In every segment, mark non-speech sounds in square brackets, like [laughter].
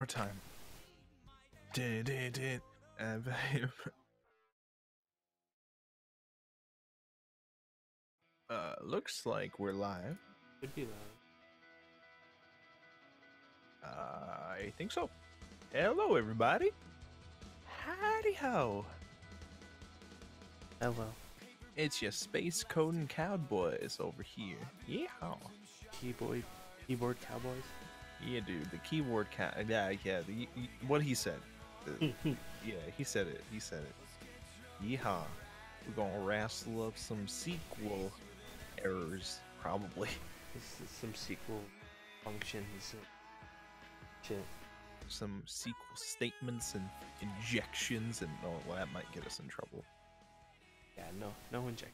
more time. Did did did. Uh, [laughs] Uh, looks like we're live. Could be live. Uh, I think so. Hello, everybody. Howdy ho. Hello. It's your space coding cowboys over here. Yeah. Keyboard, keyboard cowboys. Yeah, dude. The keyboard cow. Uh, yeah, yeah. The, what he said. The- uh, [laughs] yeah, he said it. He said it. Yeehaw. We're gonna wrestle up some sequel errors, probably. [laughs] Some sequel functions. Shit. Some sequel statements and injections, and oh, well, that might get us in trouble. Yeah, no, no inject.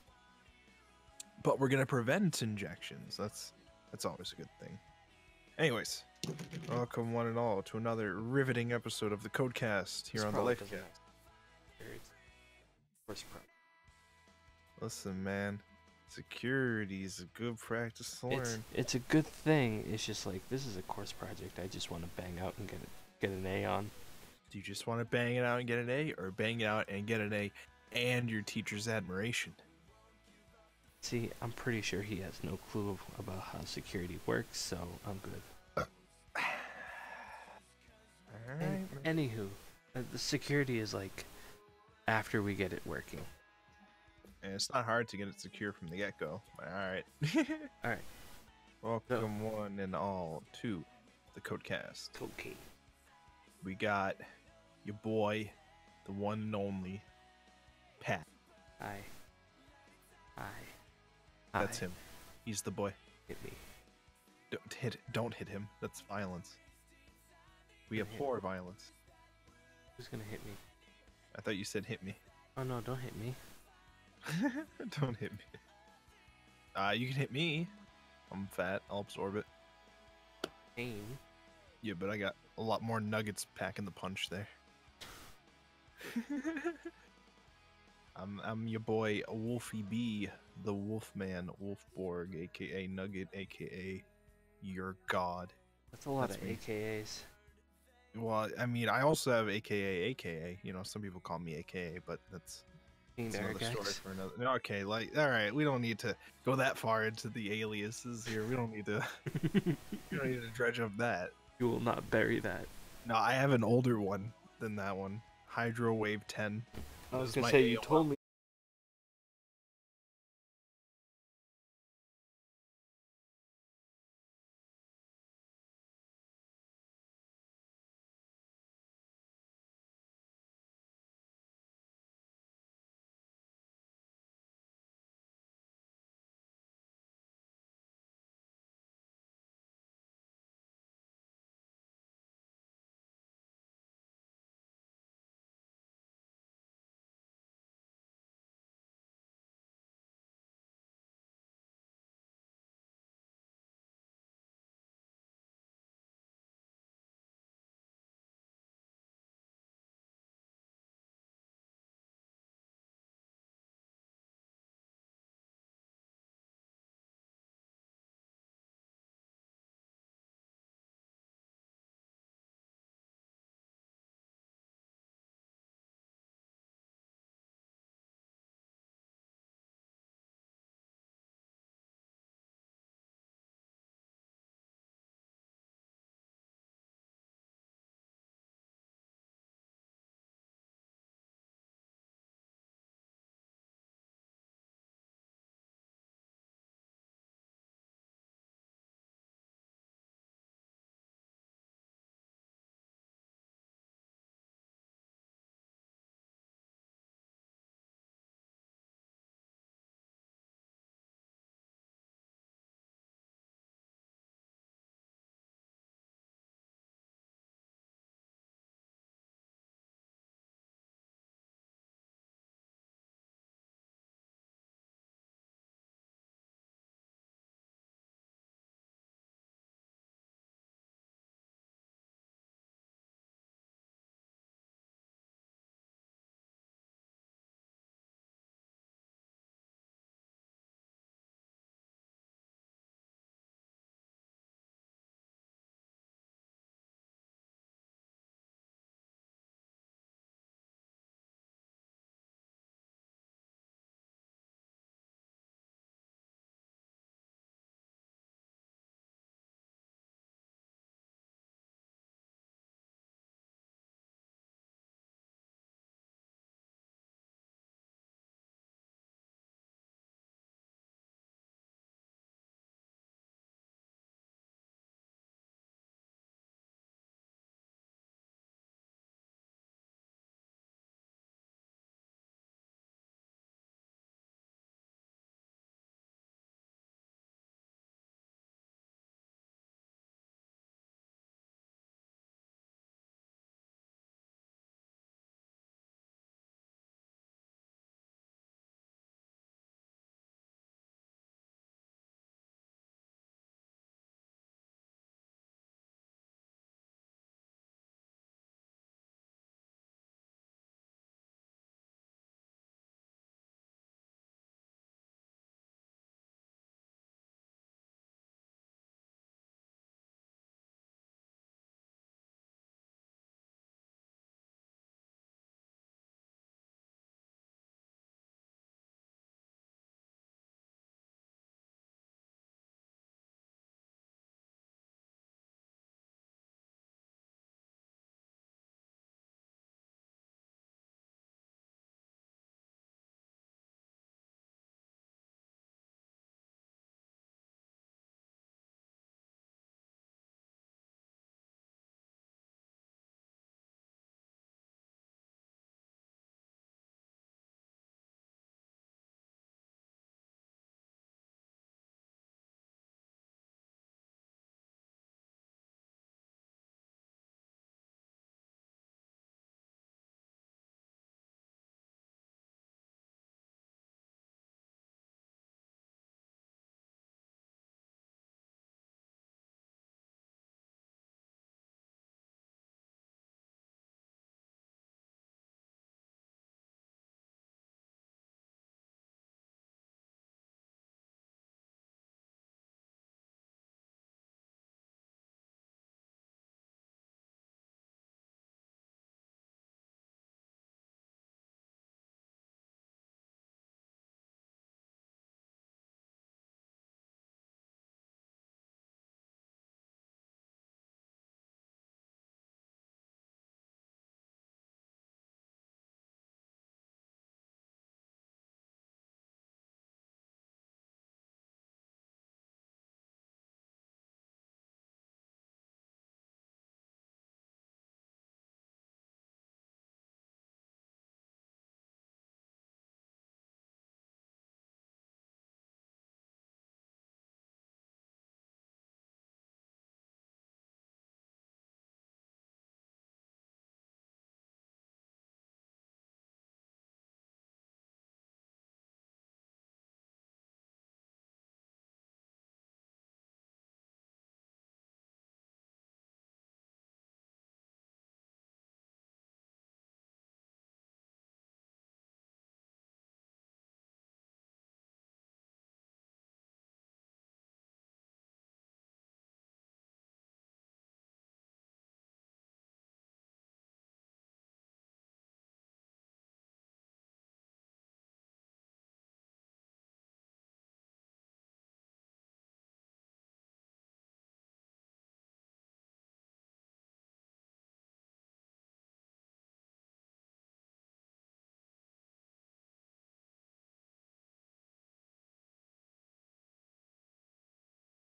but we're gonna prevent injections. That's that's always a good thing. Anyways, welcome one and all to another riveting episode of the Codecast here This on the Lifecast. It's First pro. Listen, man, security is a good practice to It's, learn. it's a good thing. It's just like this is a course project. I just want to bang out and get it, get an A on. Do you just want to bang it out and get an A, or bang it out and get an A and your teacher's admiration? See, I'm pretty sure he has no clue about how security works, so I'm good. All right. An- Anywho, uh, the security is like after we get it working. And it's not hard to get it secure from the get go. All right. [laughs] All right. Welcome one and all to the Codecast. Okay. we got your boy, the one and only Pat. Hi. Hi. That's Hi. him. He's the boy. Hit me. Don't hit. Don't hit him. That's violence. We Don't abhor violence. Who's gonna hit me? I thought you said hit me. Oh no! Don't hit me. [laughs] don't hit me. Uh, you can hit me. I'm fat. I'll absorb it. Aim. Yeah, but I got a lot more nuggets packing the punch there. [laughs] I'm I'm your boy Wolfie B, the Wolfman, Wolfborg, aka Nugget, aka your god. That's a lot That's of me. AKAs. Well, I mean, I also have AKA AKA. You know, some people call me AKA, but that's, that's another story for another. Okay, like all right, we don't need to go that far into the aliases here. We don't need to. [laughs] we don't need to dredge up that. you will not bury that. No, I have an older one than that one. Hydro Wave 10. I was is gonna say you told me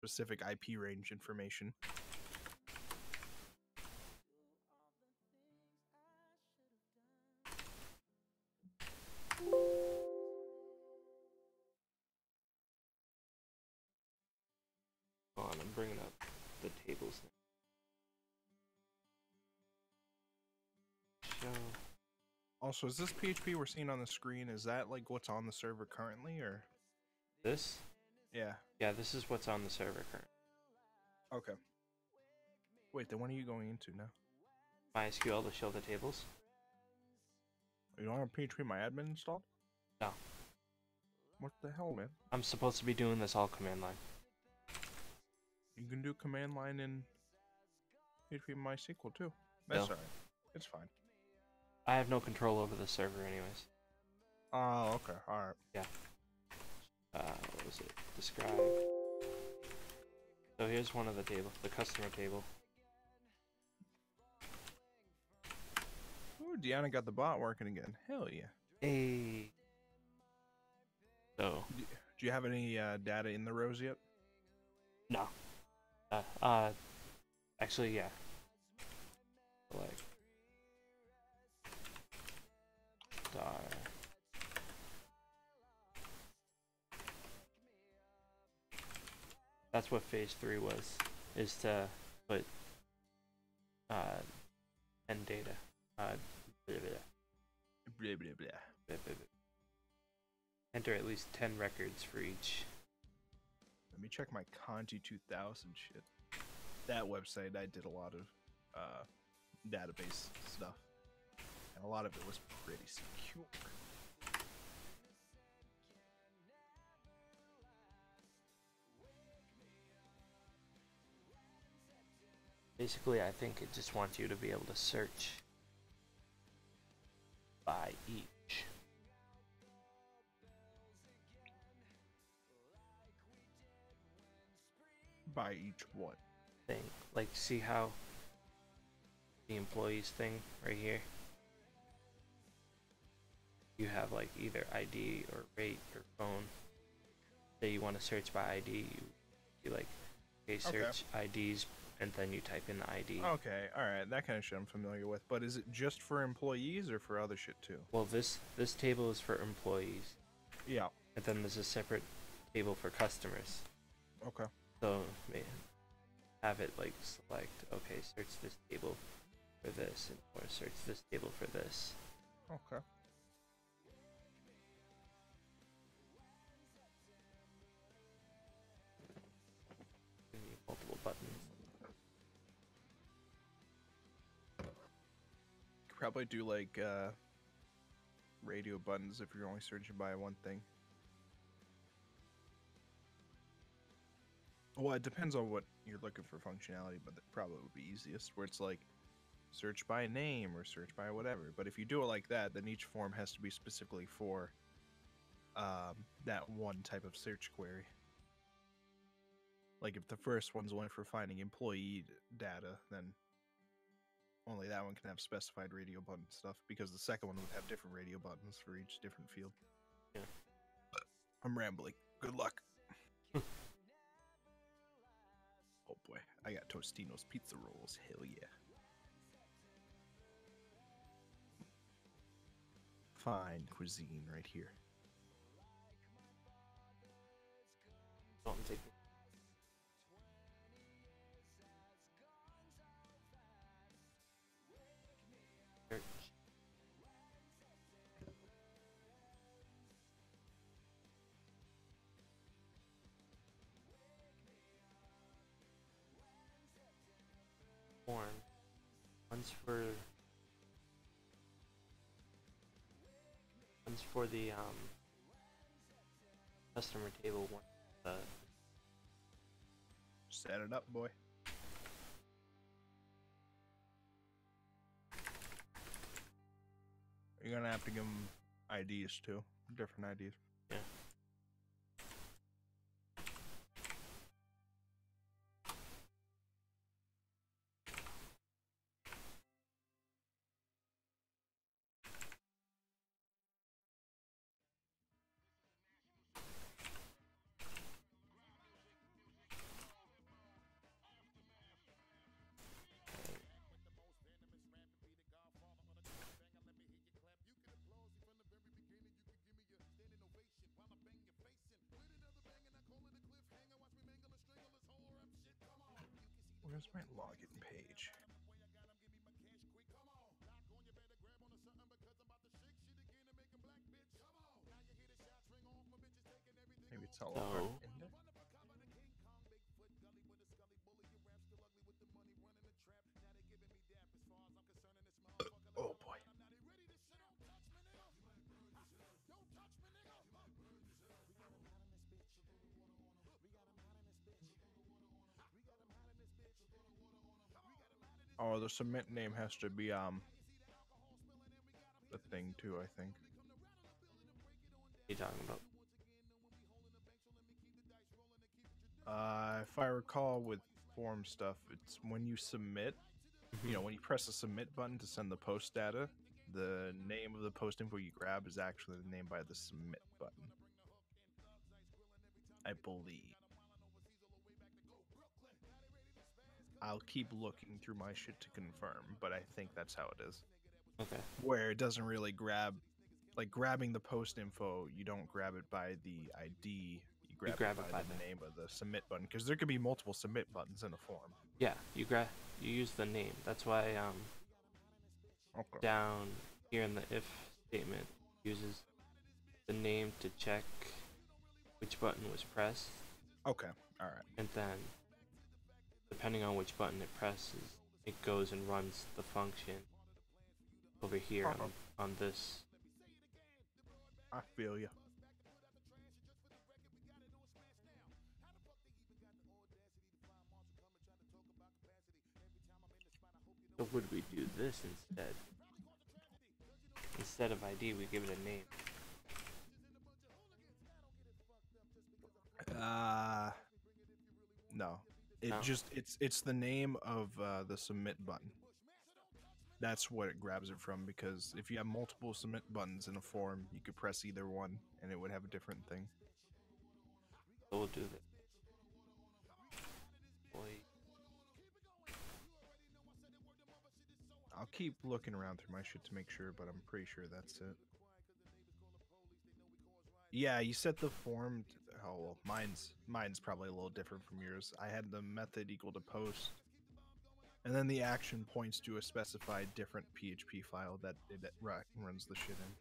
specific IP range information. Hold on, I'm bringing up the tables now. Also, is this PHP we're seeing on the screen? Is that like what's on the server currently, or This? yeah? Yeah, this is what's on the server currently. Okay. Wait, then what are you going into now? MySQL to show the tables. You don't have phpMyAdmin installed? No. What the hell, man? I'm supposed to be doing this all command line. You can do command line in PHP MySQL too. That's No. alright. It's fine. I have no control over the server anyways. Oh, okay. Alright. Yeah. Uh, what was it? Describe. So here's one of the table, the customer table. Ooh, Deanna got the bot working again. Hell yeah. Hey. So Do you have any uh, data in the rows yet? no. Uh, uh, actually, yeah. Like. That's what phase three was, is to put uh, end data. Uh, blah, blah, Blah. Enter at least 10 records for each. Let me check my Conti 2000 shit. That website, I did a lot of uh, database stuff. And a lot of it was pretty secure. Basically, I think it just wants you to be able to search by each. By each one. thing. Like, see how the employees thing right here? You have like either ID or rate or phone. Say you want to search by ID, you, you like, okay, Okay. search IDs, and then you type in the ID. Okay, alright, that kind of shit I'm familiar with. But is it just for employees or for other shit too? Well, this this table is for employees, Yeah. and then there's a separate table for customers. Okay. So ma- have it like select okay, search this table for this, and or search this table for this. Okay. Multiple buttons. Probably do like uh, radio buttons if you're only searching by one thing. Well, it depends on what you're looking for functionality, but that probably would be easiest where it's like search by name or search by whatever. But if you do it like that, then each form has to be specifically for um, that one type of search query. Like if the first one's only for finding employee data, then only that one can have specified radio button stuff because the second one would have different radio buttons for each different field. Yeah. I'm rambling. Good luck. [laughs] oh boy, I got Totino's pizza rolls. Hell yeah. Fine cuisine right here. Don't take search. For one's for the um customer table one uh Set it up, boy. You're gonna have to give them IDs too, different IDs. It's all over So- Oh boy. Oh, the submit name has to be um the thing too, I think. What are you talking about? Uh, if I recall with form stuff, it's when you submit, you know, when you press the submit button to send the post data, the name of the post info you grab is actually the name by the submit button. I believe. I'll keep looking through my shit to confirm, but I think that's how it is. Okay. Where it doesn't really grab, like grabbing the post info, you don't grab it by the ID. You grab, grab it it by, by the name of the submit button because there could be multiple submit buttons in a form. Yeah, you gra- you use the name. That's why um Okay. down here in the if statement uses the name to check which button was pressed, Okay. All right. and then depending on which button it presses, it goes and runs the function over here Uh-huh. on, on this. I feel you. So would we do this instead? Instead of ID, we give it a name. Uh no. It No? just it's it's the name of uh, the submit button. That's what it grabs it from because if you have multiple submit buttons in a form, you could press either one and it would have a different thing. So we'll do that. I'll keep looking around through my shit to make sure, but I'm pretty sure that's it. Yeah, you set the form. t- oh well, mine's mine's probably a little different from yours. I had the method equal to post, and then the action points to a specified different PHP file that it ru- runs the shit in.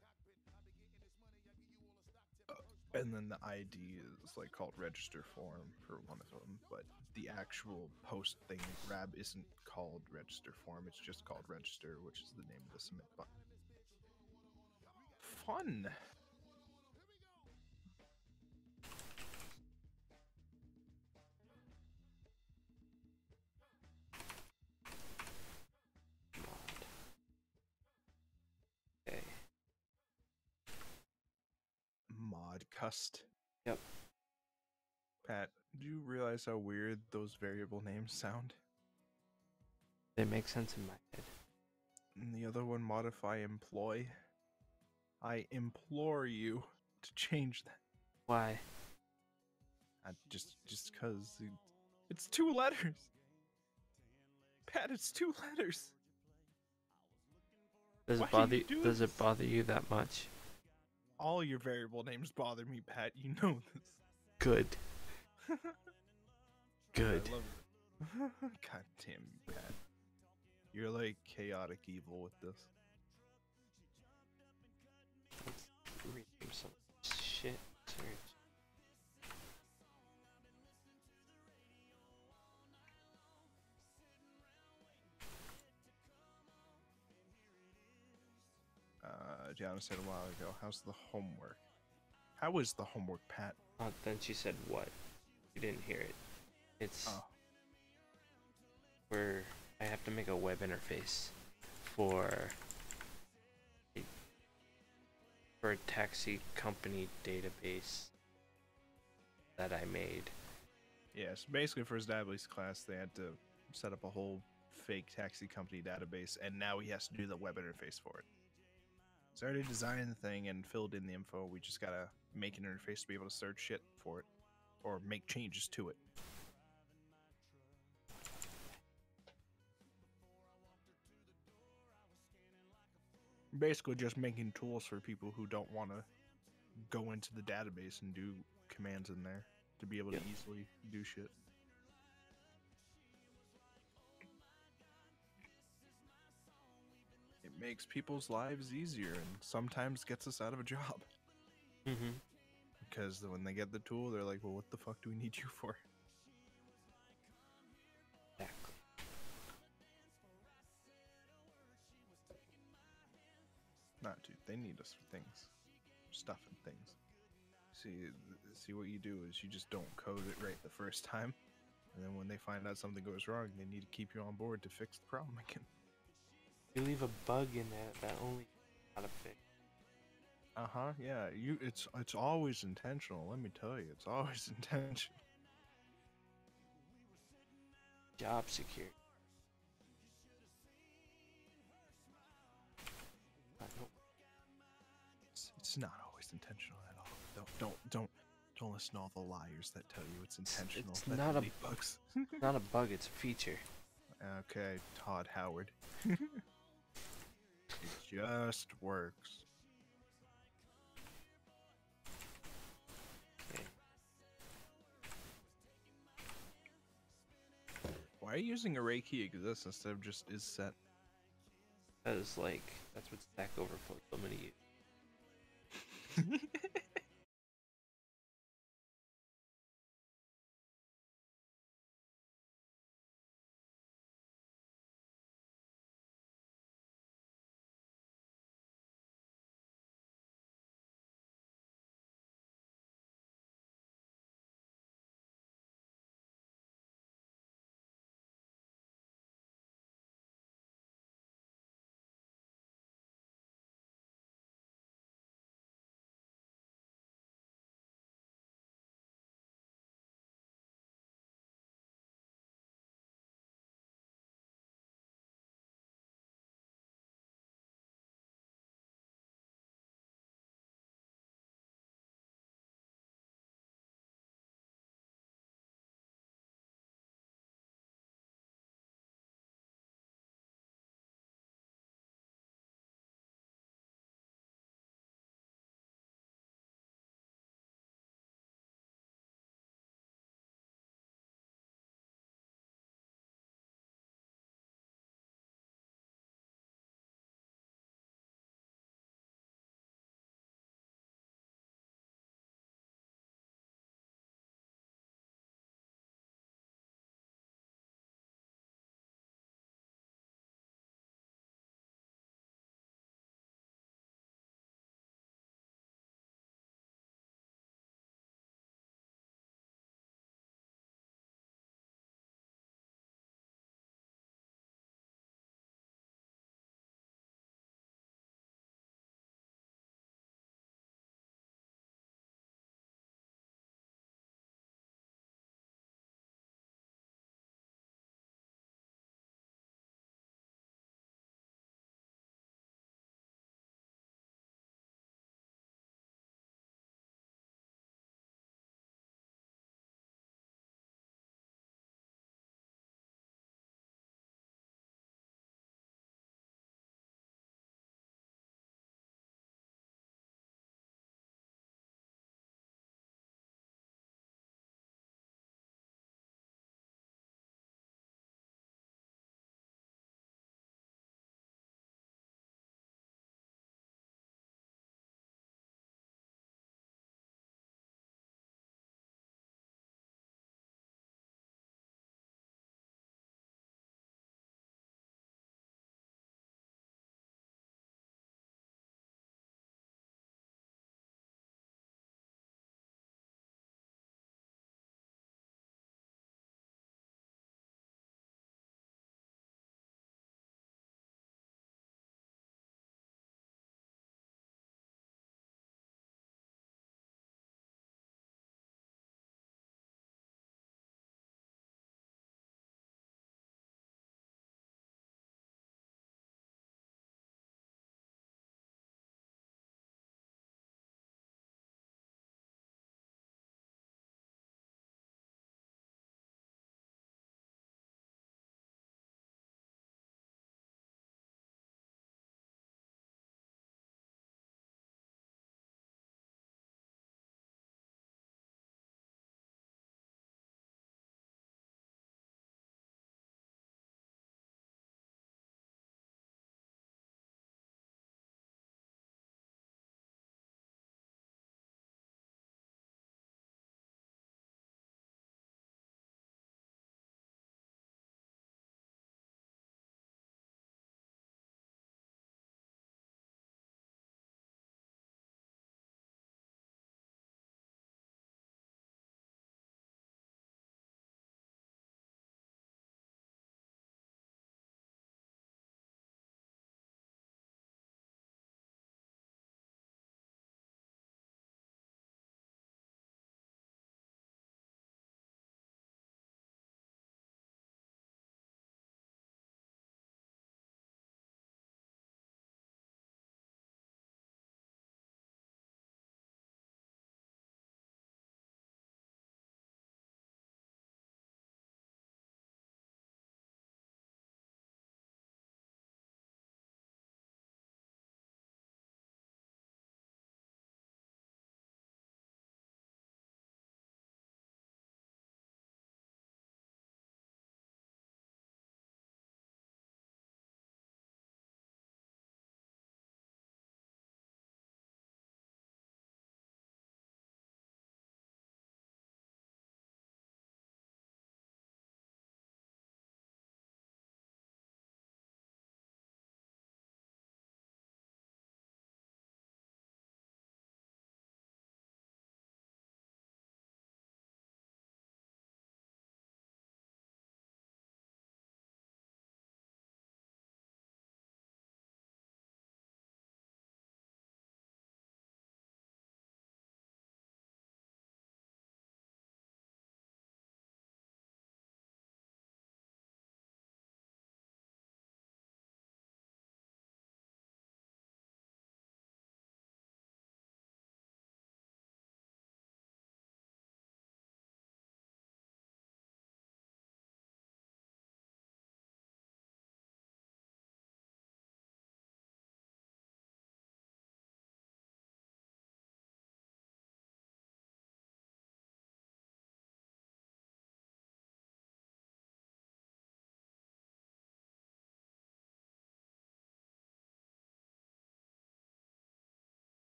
Uh, And then the ID is like called register form for one of them, but the actual post thing grab isn't called register form. It's just called register, which is the name of the submit button. Fun. Okay. Mod cust. Yep. Pat, do you realize how weird those variable names sound? They make sense in my head. And the other one, modify employ. I implore you to change that. Why? I just, just cause it, it's two letters. Pat, it's two letters. Does Why it you bother? do Does it bother you that much? All your variable names bother me, Pat. You know this. Good. Good. I. [laughs] God damn you, Pat. You're like chaotic evil with this. Rename some shit. Search. Uh, Gianna said a while ago, how's the homework? How is the homework, Pat? Oh, then she said what? You didn't hear it. It's Oh, where I have to make a web interface for a, for a taxi company database that I made. yes. Basically, for his database class, they had to set up a whole fake taxi company database, and now he has to do the web interface for it. So I already designed the thing and filled in the info. We just gotta make an interface to be able to search shit for it, or make changes to it. Basically, just making tools for people who don't want to go into the database and do commands in there to be able yeah. to easily do shit. It makes people's lives easier and sometimes gets us out of a job. Mm-hmm. Because when they get the tool, they're like, well, what the fuck do we need you [laughs] for? Exactly. Not dude, they need us for things. Stuff and things. See, see what you do is you just don't code it right the first time. And then when they find out something goes wrong, they need to keep you on board to fix the problem [laughs] again. You leave a bug in there that only how to fix. Uh huh. Yeah. You. It's it's always intentional. Let me tell you, it's always [laughs] intentional. Job security. It's, it's not always intentional at all. Don't don't don't don't listen to all the liars that tell you it's intentional. it's that not a- bugs. It's not a bug, it's a feature. okay, Todd Howard. [laughs] it just works. Why are you using array key exists instead of just is set? Because like that's what Stack Overflow me to use.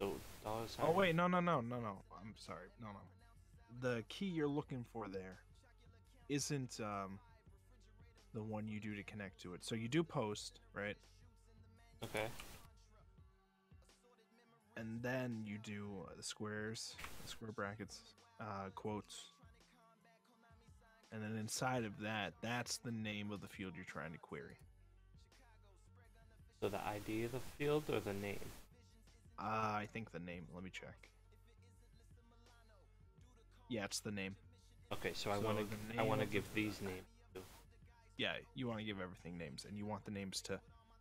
So dollar sign. Oh wait, no, no, no, no, no. I'm sorry, no, no. The key you're looking for there isn't um the one you do to connect to it. So you do post, right? Okay. And then you do uh, the squares, the square brackets, uh, quotes. And then inside of that, that's the name of the field you're trying to query. So the ID of the field or the name? Uh, I think the name. Let me check. Yeah, it's the name. Okay, so I So want to I want to give these names. too. Yeah, you want to give everything names, and you want the names to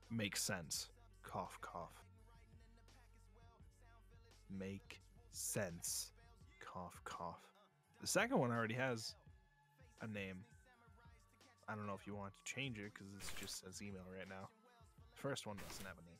make sense. Cough, cough. Make sense. Cough, cough. The second one already has a name. I don't know if you want to change it because it just says email right now. The first one doesn't have a name.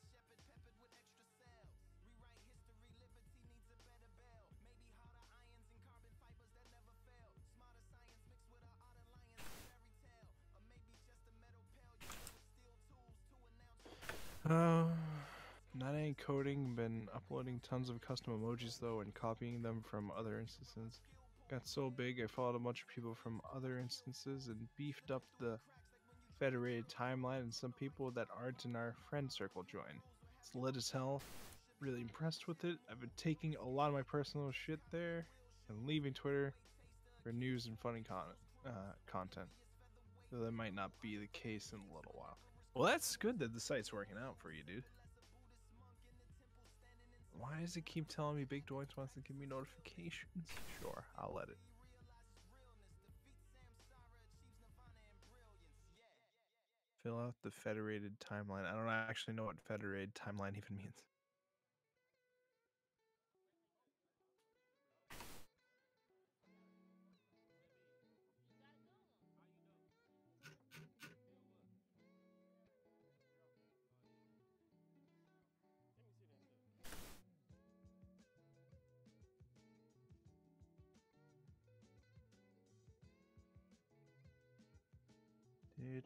[sighs] Not coding. been uploading tons of custom emojis though and copying them from other instances. Got so big I followed a bunch of people from other instances and beefed up the federated timeline and some people that aren't in our friend circle join. It's lit as hell. Really impressed with it. I've been taking a lot of my personal shit there and leaving Twitter for news and funny con- uh, content. Though that might not be the case in a little while. Well, that's good that the site's working out for you, dude. Why does it keep telling me Big Doinks wants to give me notifications? [laughs] Sure, I'll let it. Fill out the federated timeline. I don't actually know what federated timeline even means.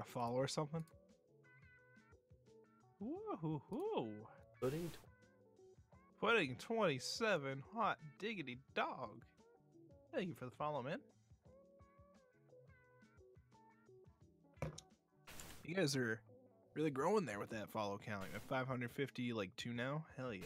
a follow or something? Woohoo! pudding. Pudding 27, hot diggity dog. Thank you for the follow, man. You guys are really growing there with that follow count. At 550, like two now? Hell yeah.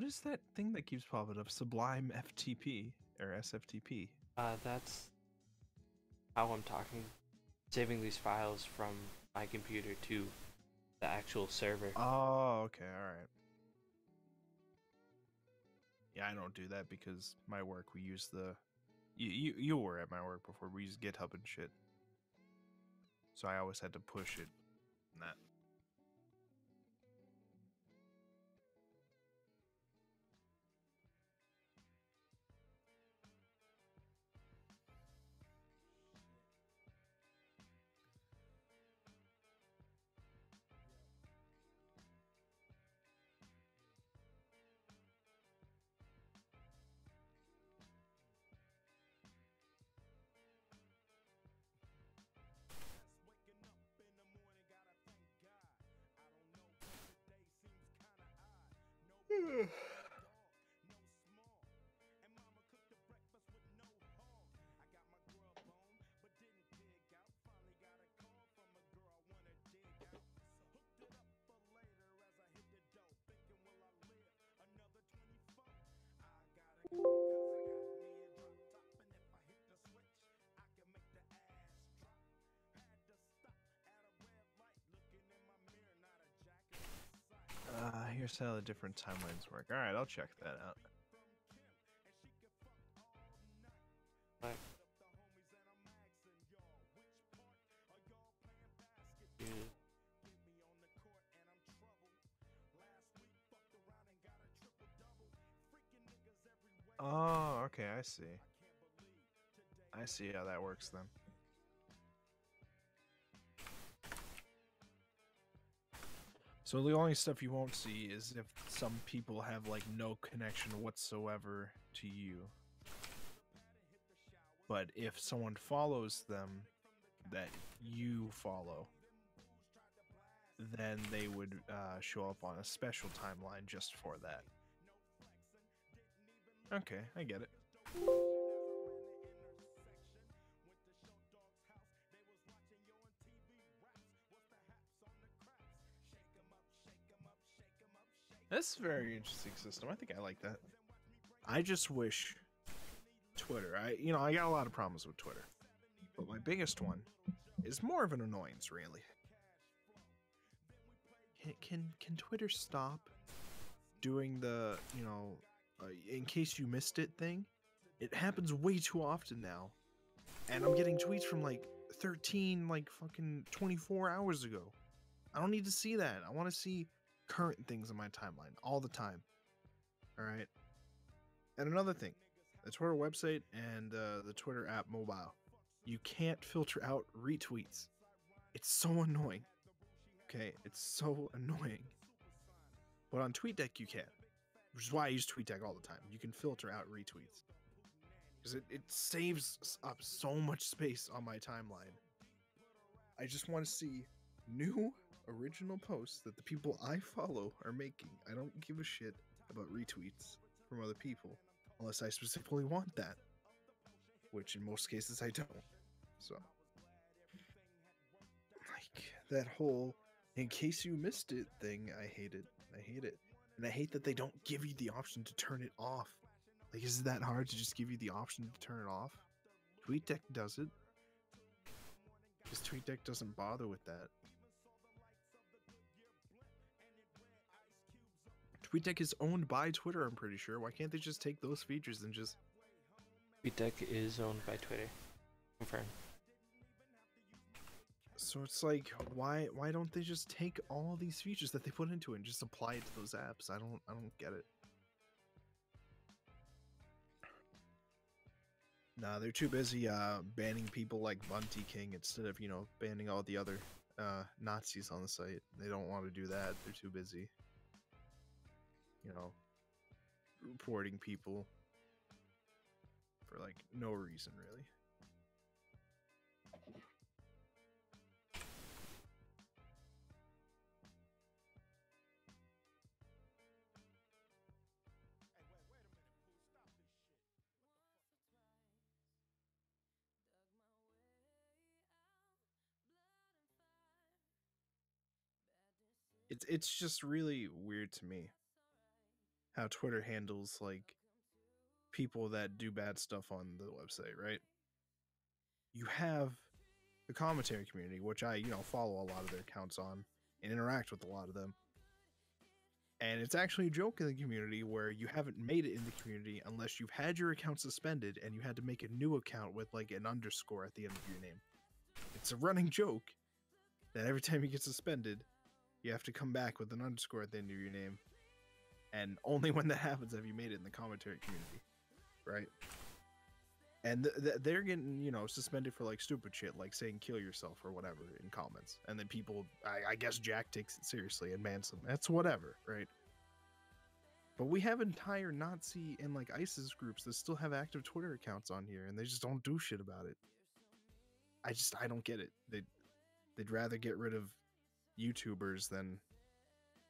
What is that thing that keeps popping up? Sublime FTP or SFTP? Uh, that's how I'm talking, saving these files from my computer to the actual server. Oh, okay, all right. Yeah, I don't do that because my work we use the you you, you were at my work before we use GitHub and shit. So I always had to push it and that. How the different timelines work. Alright, I'll check that out. Oh, okay, I see. I see how that works then. So the only stuff you won't see is if some people have like no connection whatsoever to you. But if someone follows them that you follow, then they would uh, show up on a special timeline just for that. Okay, I get it. That's a very interesting system. I think I like that. I just wish Twitter. I you know, I got a lot of problems with Twitter. But my biggest one is more of an annoyance, really. Can can, can Twitter stop doing the, you know, uh, in case you missed it thing? It happens way too often now. And I'm getting tweets from like 13 like fucking 24 hours ago. I don't need to see that. I want to see current things in my timeline all the time. All right. And another thing, the Twitter website and uh, the Twitter app mobile, you can't filter out retweets. It's so annoying. Okay, it's so annoying. But on TweetDeck you can, which is why I use TweetDeck all the time. You can filter out retweets because it, it saves up so much space on my timeline. I just want to see new original posts that the people I follow are making. I don't give a shit about retweets from other people unless I specifically want that, which in most cases I don't. So, like that whole in case you missed it thing, I hate it. I hate it. And I hate that they don't give you the option to turn it off. Like, is it that hard to just give you the option to turn it off? TweetDeck does it. Because TweetDeck doesn't bother with that. TweetDeck is owned by Twitter, I'm pretty sure. Why can't they just take those features and just. TweetDeck is owned by Twitter. Confirmed. So it's like, why why don't they just take all these features that they put into it and just apply it to those apps? I don't I don't get it. Nah, they're too busy uh, banning people like Bunty King instead of you know banning all the other uh, Nazis on the site. They don't want to do that. They're too busy. You know, reporting people for like no reason really. it's it's just really weird to me how Twitter handles like people that do bad stuff on the website, right? You have the commentary community, which I, you know, follow a lot of their accounts on and interact with a lot of them. And it's actually a joke in the community where you haven't made it in the community unless you've had your account suspended and you had to make a new account with like an underscore at the end of your name. It's a running joke that every time you get suspended, you have to come back with an underscore at the end of your name. And only when that [laughs] happens have you made it in the commentary community, right? And th- th- they're getting, you know, suspended for like stupid shit, like saying "kill yourself" or whatever in comments. And then people, I, I guess Jack takes it seriously and them. That's whatever, right? But we have entire Nazi and like ISIS groups that still have active Twitter accounts on here, and they just don't do shit about it. I just, I don't get it. They, they'd rather get rid of YouTubers than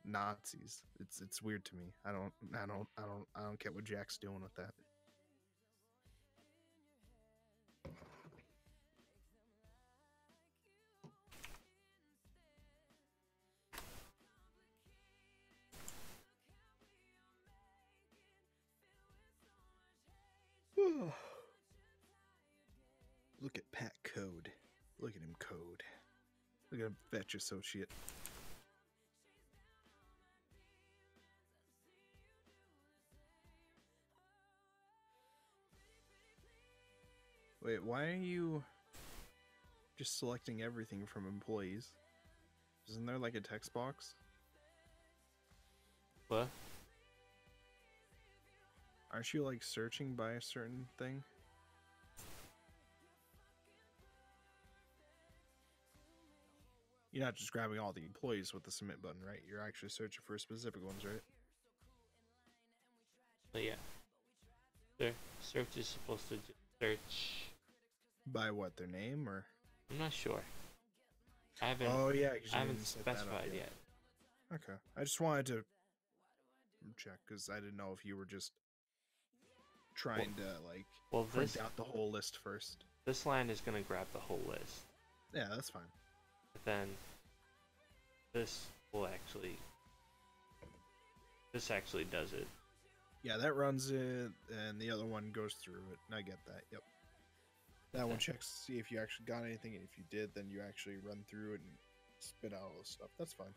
Nazis. It's it's weird to me. I don't I don't I don't I don't get what Jack's doing with that. Look at Pat Code. Look at him code. Look at him fetch associate. Wait, why are you just selecting everything from employees? Isn't there like a text box? What? Aren't you like searching by a certain thing? You're not just grabbing all the employees with the submit button, right? You're actually searching for specific ones, right? But yeah. There, search is supposed to search. By what? Their name or? I'm not sure. I haven't. Oh yeah, I haven't didn't set that up specified yet. Okay, I just wanted to check because I didn't know if you were just trying to like Well, print this out the whole list first. this line is gonna grab the whole list. Yeah, that's fine. But then this will actually. This actually does it. Yeah, that runs it, and the other one goes through it. I get that. Yep. That one [laughs] checks to see if you actually got anything, and if you did, then you actually run through it and spit out all the stuff. That's fine.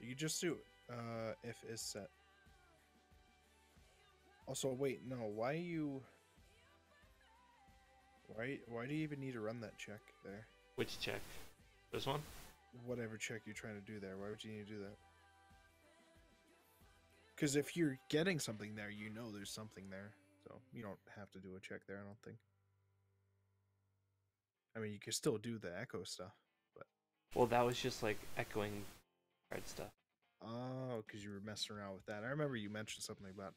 You just do it. Uh, if is set. Also, wait, no. Why you? Why? Why do you even need to run that check there? Which check? This one? Whatever check you're trying to do there. Why would you need to do that? Because if you're getting something there, you know there's something there, so you don't have to do a check there. I don't think. I mean, you can still do the echo stuff. But. Well, that was just like echoing card stuff. Oh, because you were messing around with that. I remember you mentioned something about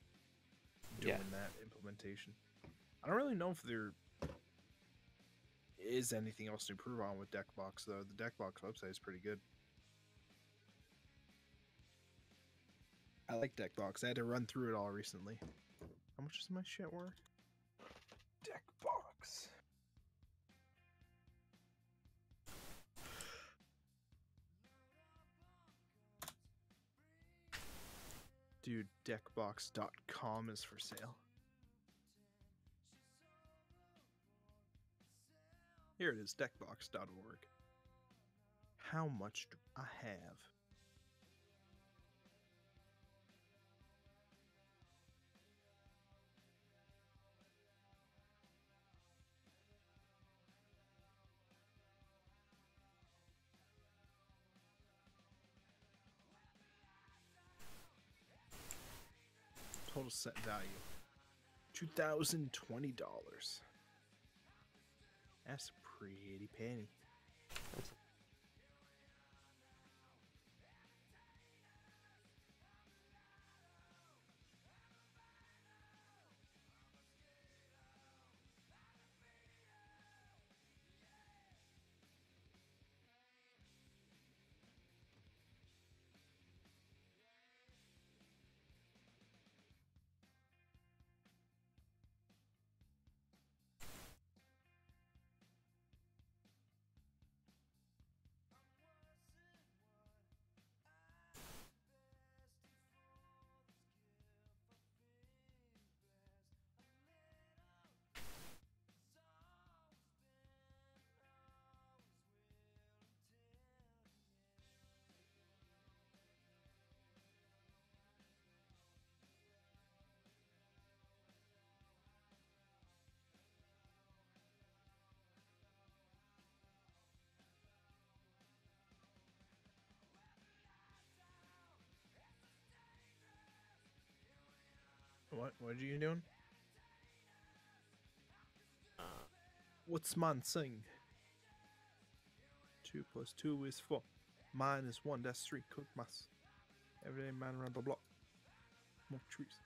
doing Yeah. that implementation. I don't really know if there is anything else to improve on with Deckbox, though. The Deckbox website is pretty good. I like Deckbox. I had to run through it all recently. How much is my shit worth? Deckbox. Dude, deckbox.com is for sale. Here it is, deckbox.org. How much do I have? Set value $2,020. That's a pretty penny. That's What? What are you doing? uh, What's man saying? Two plus two is four. Minus one, that's three. Cook mass. Everyday man around the block. More trees.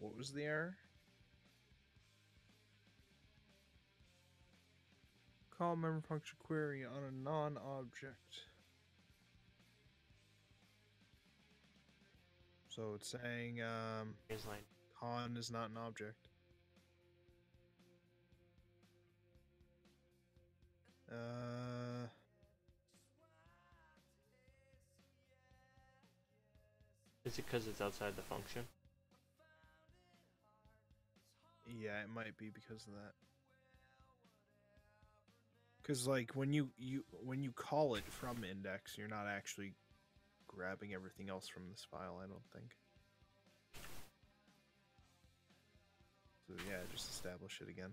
What was the error? Call member function query on a non-object. So it's saying um, con is not an object. Uh, Is it because it's outside the function? Yeah, it might be because of that. Cause like when you you when you call it from index, you're not actually grabbing everything else from this file. I don't think. So yeah, just establish it again.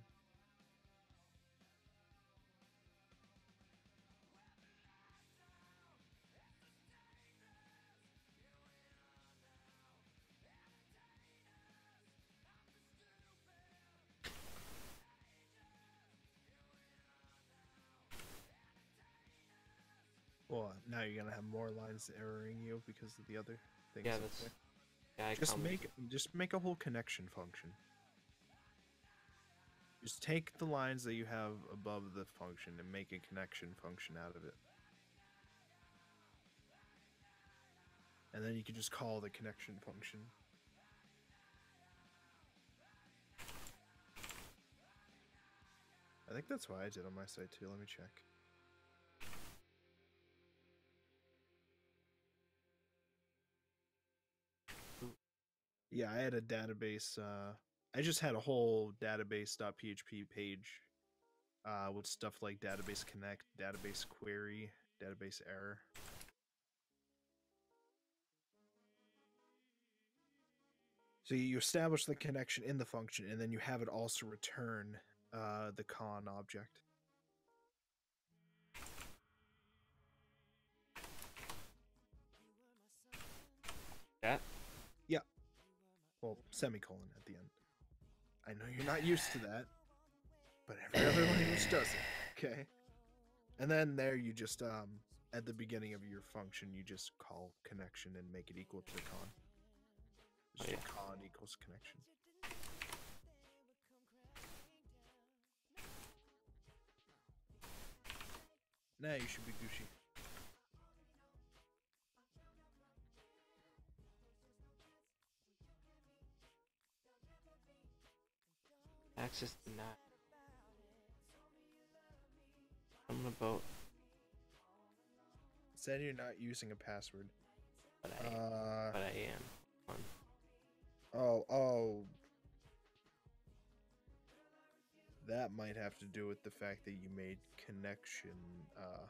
You're gonna have more lines erroring you because of the other things. Yeah, that's. there. Yeah, I just commented- make just make a whole connection function. Just take the lines that you have above the function and make a connection function out of it. And then you can just call the connection function. I think that's why I did on my side too. Let me check. Yeah, I had a database. Uh, I just had a whole database.php page uh, with stuff like database connect, database query, database error. So you establish the connection in the function, and then you have it also return uh, the con object. Well, semicolon at the end. I know you're not used to that, but every other language does it. Okay. And then there you just um at the beginning of your function you just call connection and make it equal to con. Just Oh, yeah. con equals connection. Now you should be Gucci. Access denied. Something about, Said you're not using a password. but I, Uh but I am. One. Oh, oh. That might have to do with the fact that you made connection uh,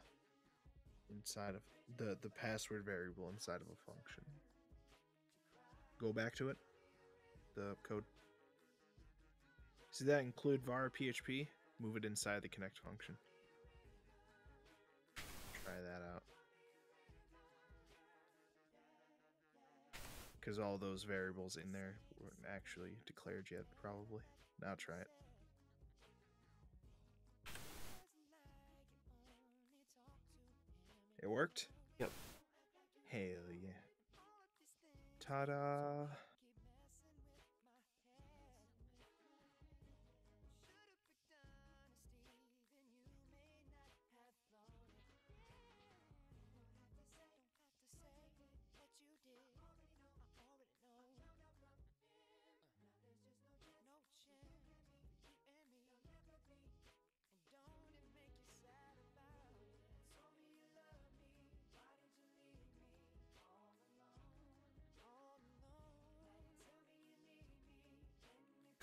inside of the the password variable inside of a function. Go back to it. The code. See that include var PHP? Move it inside the connect function. Try that out. because all those variables in there weren't actually declared yet, probably. Now try it. It worked? Yep. Hell yeah. Ta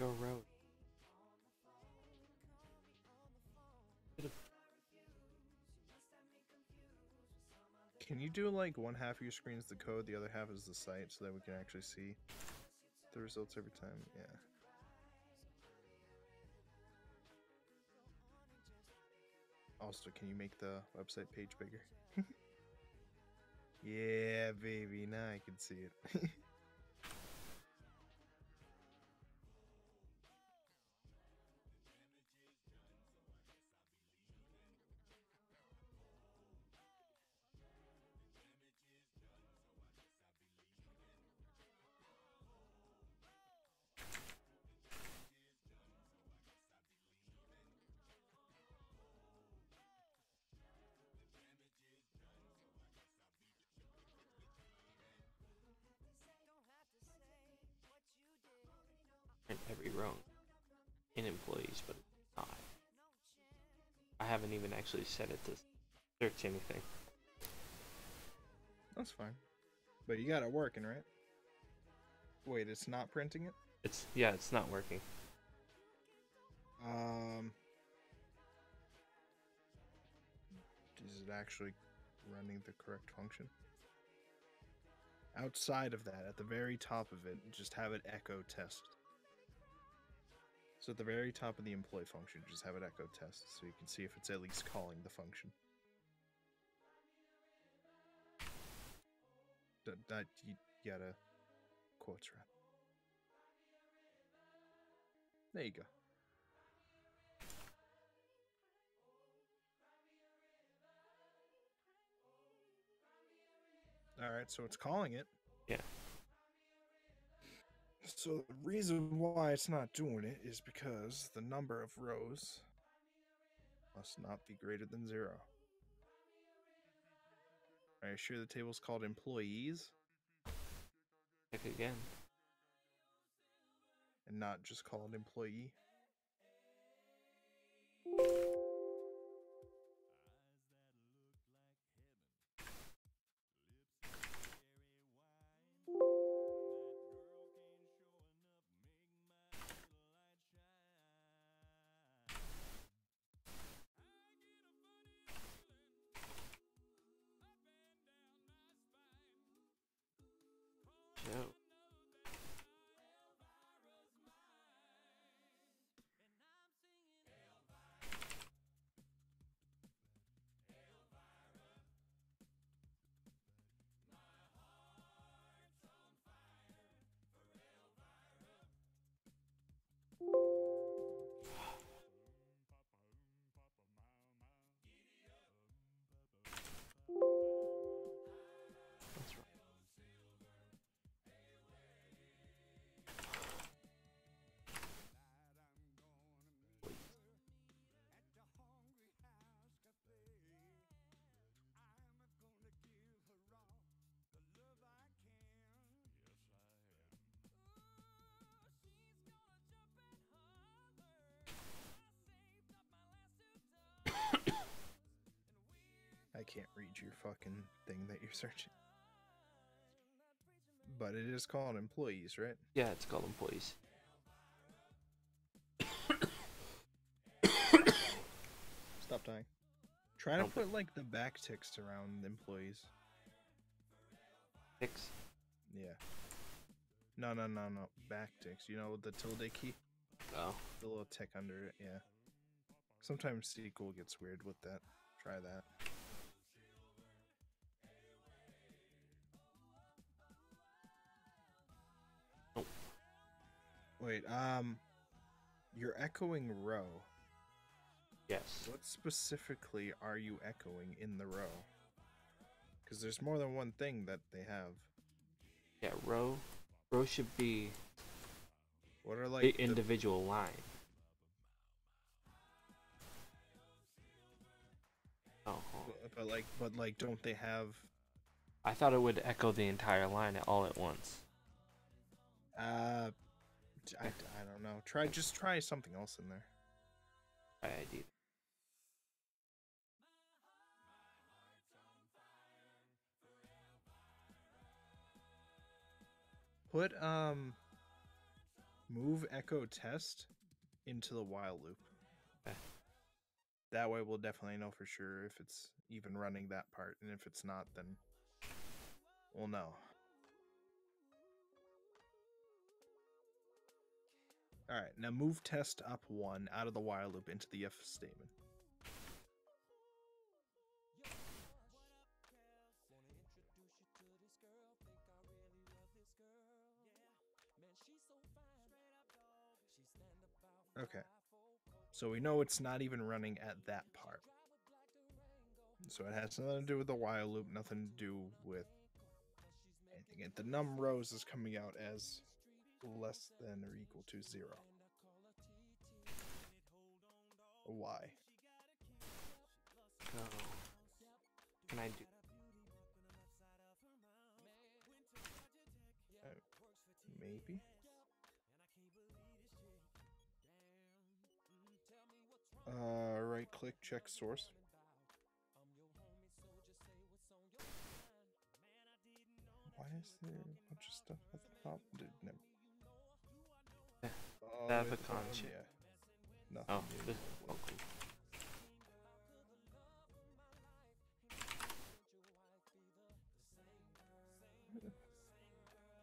Go. Can you do like one half of your screen is the code, the other half is the site, so that we can actually see the results every time? Yeah. Also, can you make the website page bigger? [laughs] yeah, baby. Now I can see it. [laughs] even actually set it to search anything. That's fine. But you got it working, right? Wait, it's not printing it? It's yeah, it's not working. Um, is it actually running the correct function? Outside of that, at the very top of it, just have it echo test. So at the very top of the employee function, just have it echo test so you can see if it's at least calling the function. That, you gotta quotes right. There you go. All right, so it's calling it. Yeah. So the reason why it's not doing it is because the number of rows must not be greater than zero. Are you sure the table's called employees Check again. and not just called employee? I can't read your fucking thing that you're searching. But it is called employees, right? Yeah, it's called employees. Stop dying. Try to put like the back ticks around employees. Ticks? Yeah. No, no, no, no. Back ticks. You know the tilde key? Oh. The little tick under it, yeah. Sometimes SQL gets weird with that. Try that. Wait, um you're echoing row. Yes. What specifically are you echoing in the row? Because there's more than one thing that they have. Yeah, row. Row should be What are like the, individual line. Oh, on. but like but like don't they have I thought it would echo the entire line all at once. uh I, I don't know. Try just try something else in there. By ID. Put um move echo test into the while loop. Okay. That way we'll definitely know for sure if it's even running that part and if it's not then we'll know. All right, now move test up 1 out of the while loop into the if statement. Okay. So we know it's not even running at that part. So it has nothing to do with the while loop, nothing to do with anything. The num rows is coming out as less than or equal to zero. Why? Can I do? Maybe. Uh, right click check source. Why is there a bunch of stuff at the top? Did never. Oh, have a con shit. Yeah. Nothing. Oh, this, oh cool.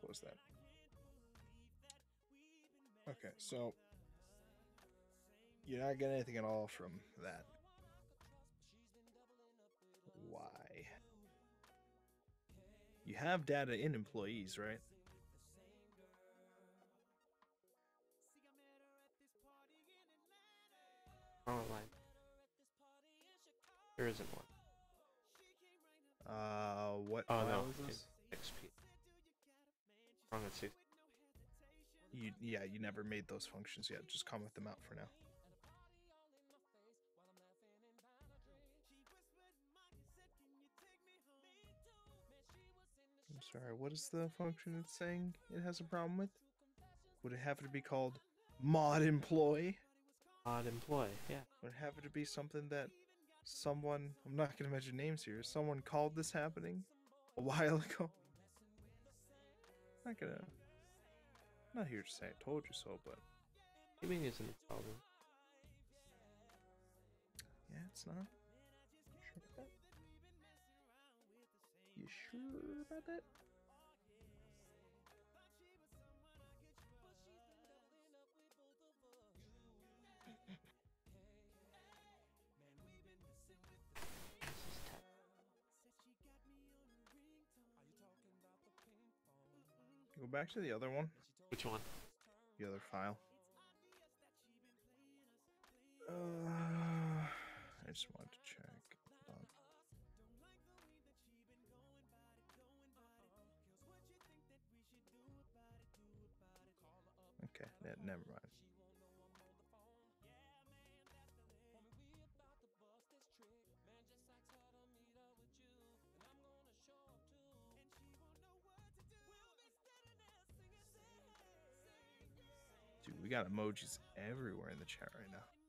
Close that. Okay, so you're not getting anything at all from that. Why? You have data in employees, right? Line. There isn't one. Uh, what Oh no, it's XP. Wrong at six. You, yeah, you never made those functions yet. Just comment them out for now. I'm sorry, what is the function it's saying it has a problem with? Would it have to be called mod employee? Odd employee. Yeah. Would it have to be something that someone, I'm not going to mention names here, someone called this happening a while [laughs] ago? not gonna, I'm not here to say I told you so, but Gaming isn't a problem. yeah, it's not. Sure about that? You sure about that? Back to the other one, Which one? the other file. Uh, I just wanted to check. On. Okay, ne- never mind. Got emojis everywhere in the chat right now.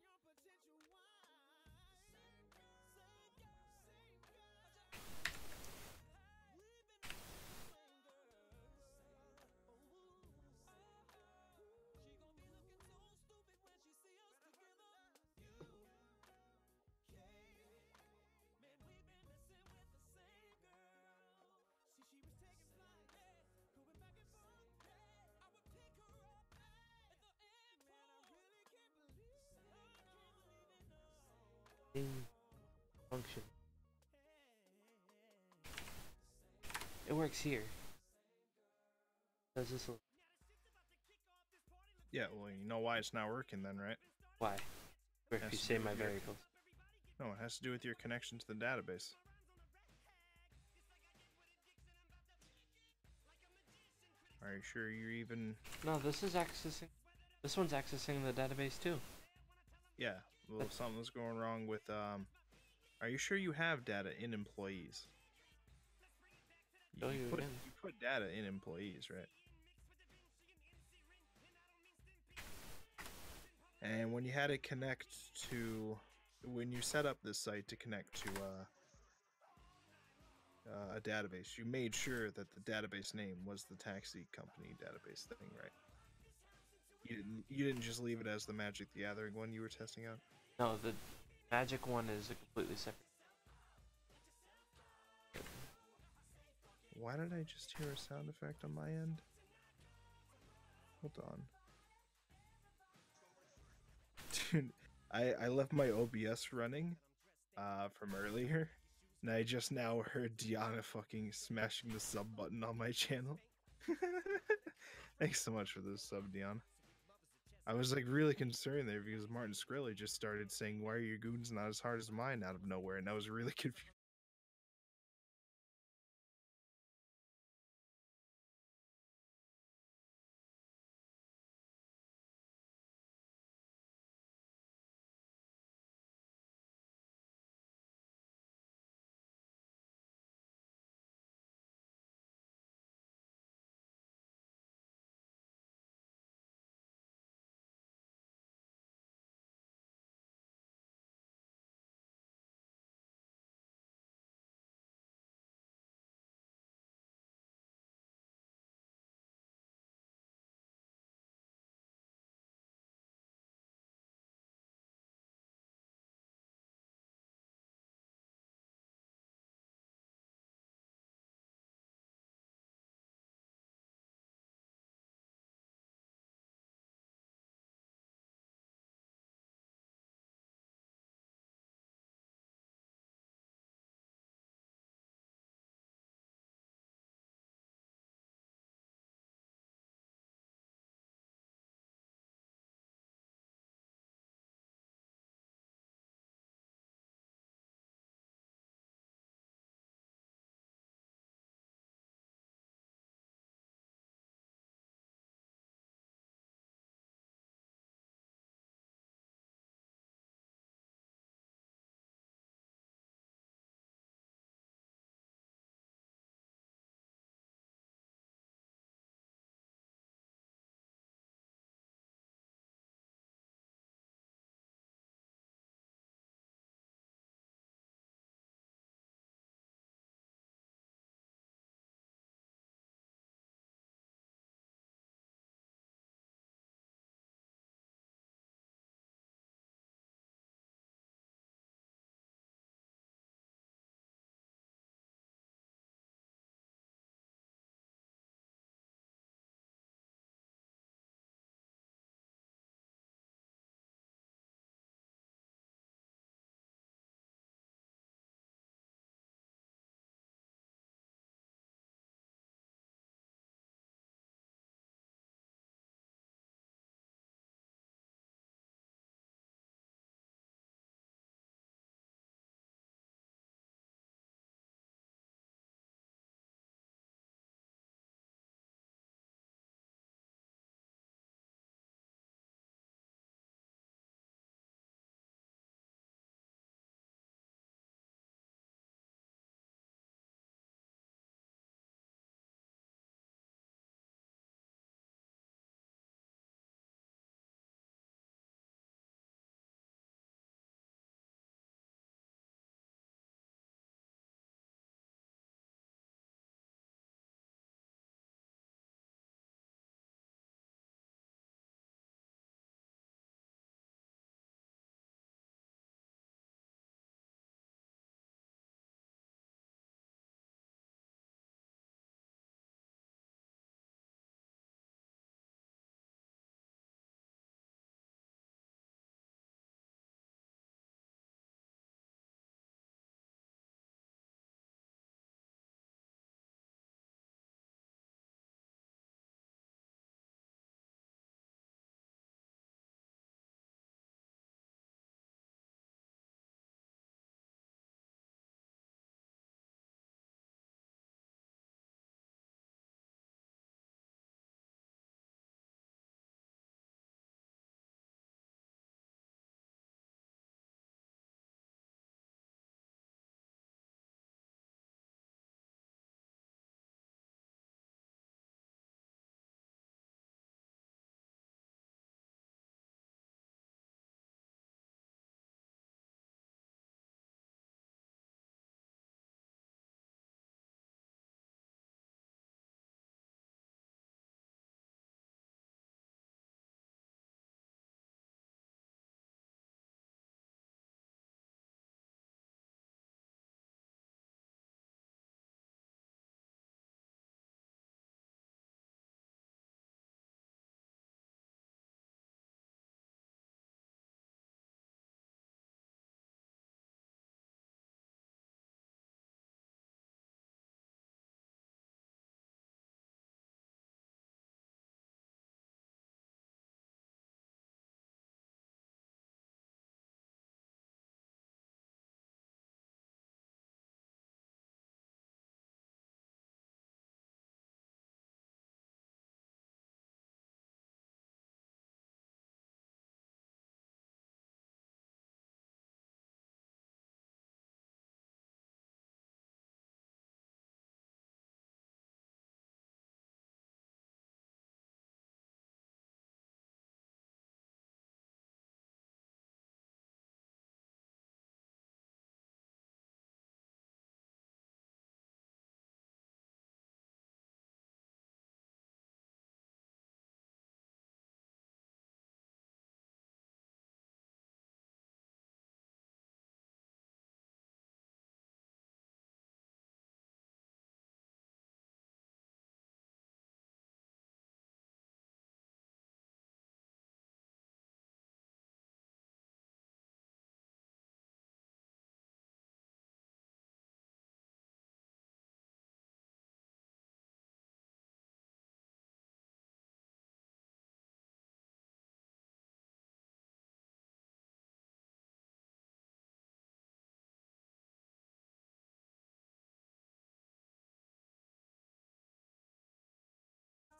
Function. It works here. Does this look Yeah, well, you know why it's not working then, right? why? If you say my your- variables. No, it has to do with your connection to the database. Are you sure you're even? No, this is accessing this one's accessing the database too. Yeah, well, something's going wrong with. Um, are you sure you have data in employees? Show you put, you put data in employees, right? And when you had it connect to, when you set up this site to connect to uh, uh, a database, you made sure that the database name was the taxi company database thing, right? You didn't. You didn't just leave it as the Magic the Gathering one you were testing out. No, the magic one is a completely separate. Why did I just hear a sound effect on my end? Hold on. Dude, I, I left my OBS running uh, from earlier, and I just now heard Diana fucking smashing the sub button on my channel. [laughs] Thanks so much for this sub, Diana. I was like really concerned there because Martin Shkreli just started saying, Why are your goons not as hard as mine out of nowhere? And I was really [laughs] confused.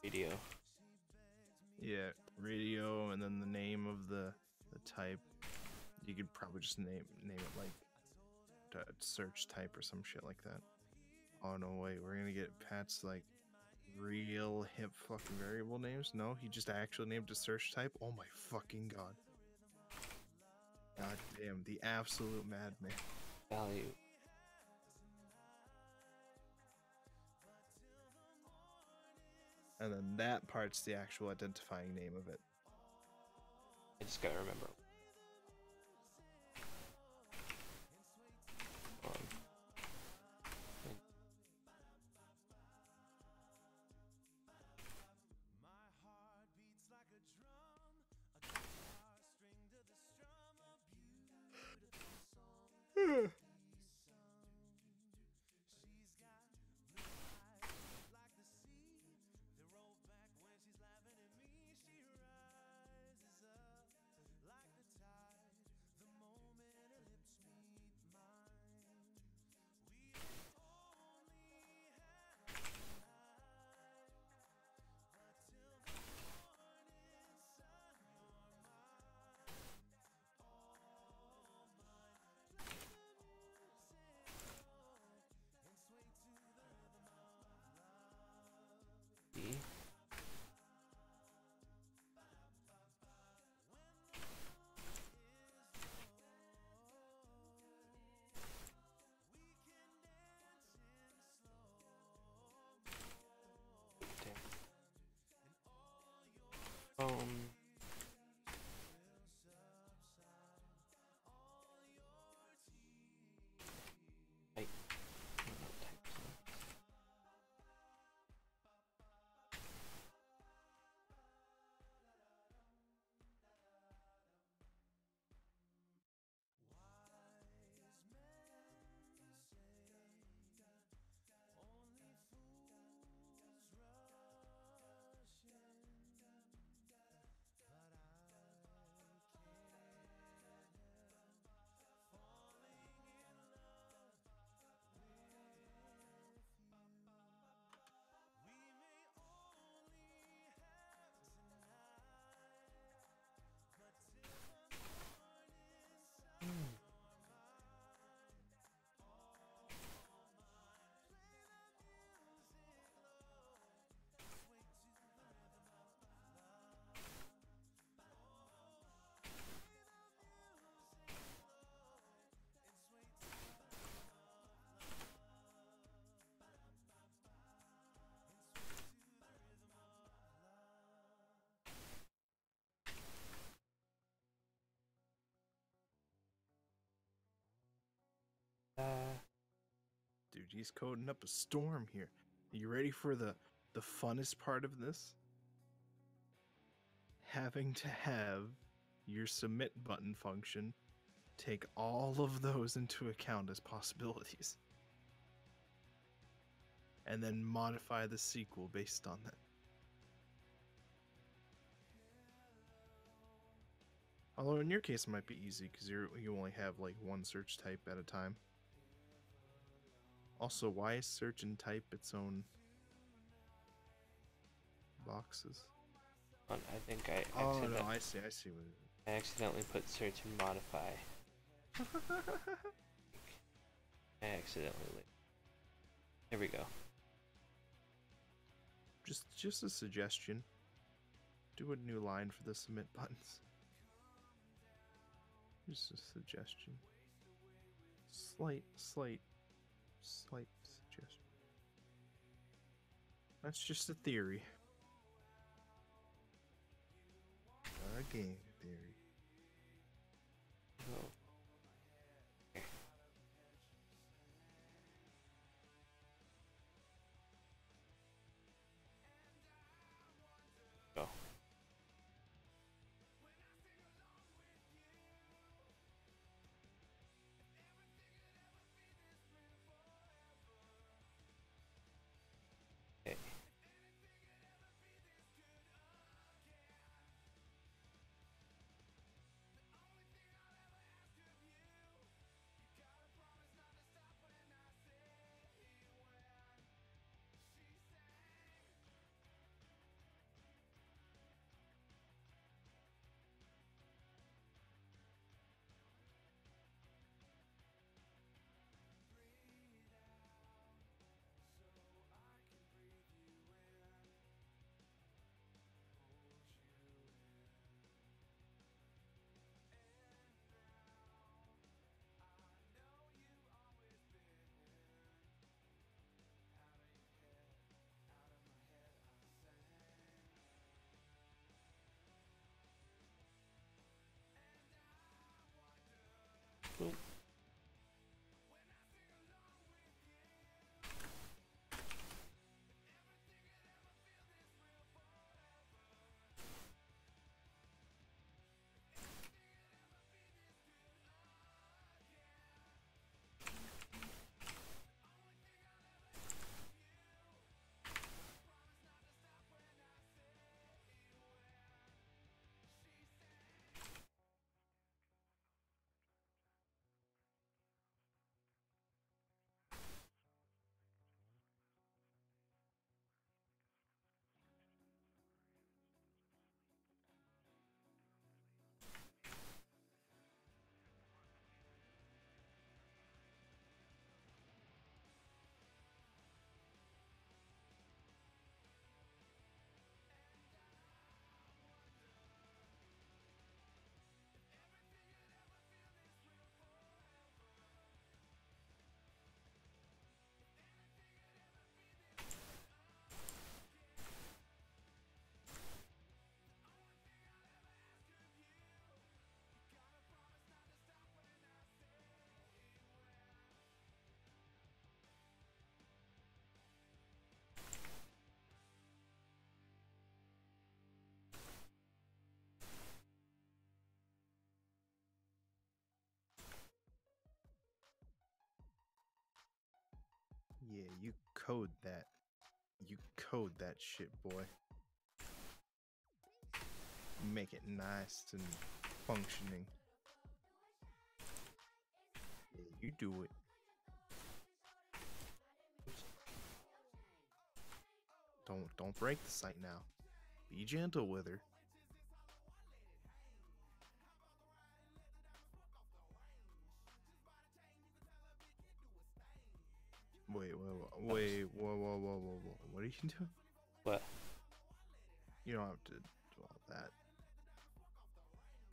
Radio. Yeah, radio, and then the name of the the type. You could probably just name name it like search type or some shit like that. Oh no, wait, we're gonna get Pat's like real hip fucking variable names. No, he just actually named a search type. Oh my fucking god. God damn, the absolute madman. Value. And then that part's the actual identifying name of it. I just gotta remember. Dude, he's coding up a storm here. Are you ready for the the funnest part of this? Having to have your submit button function take all of those into account as possibilities. And then modify the sequel based on that. Although in your case it might be easy because you you only have like one search type at a time. Also, why is search and type its own boxes? Um, I think I Oh no, I see, I see what I accidentally put search and modify. [laughs] I accidentally. There we go. just just a suggestion. Do a new line for the submit buttons. Just a suggestion. Slight, slight, slight suggestion. That's just a theory. A you code that. You code that shit, boy. Make it nice and functioning. Yeah, you do it. Don't don't break the site now. Be gentle with her. Wait, wait, wait, wait, whoa, whoa, whoa, whoa, whoa. What are you doing? What? You don't have to do all that.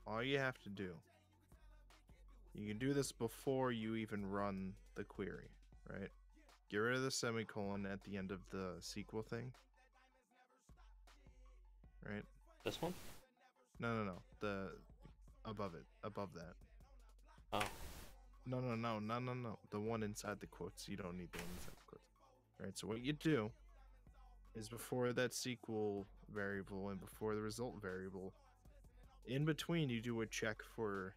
All you have to do, you can do this before you even run the query, right? Get rid of the semicolon at the end of the SQL thing. Right? This one? No, no, no. The above it, above that. Oh, No, no, no, no, no, no. The one inside the quotes. You don't need the one inside the quotes. All right. So what you do is before that SQL variable and before the result variable, in between you do a check for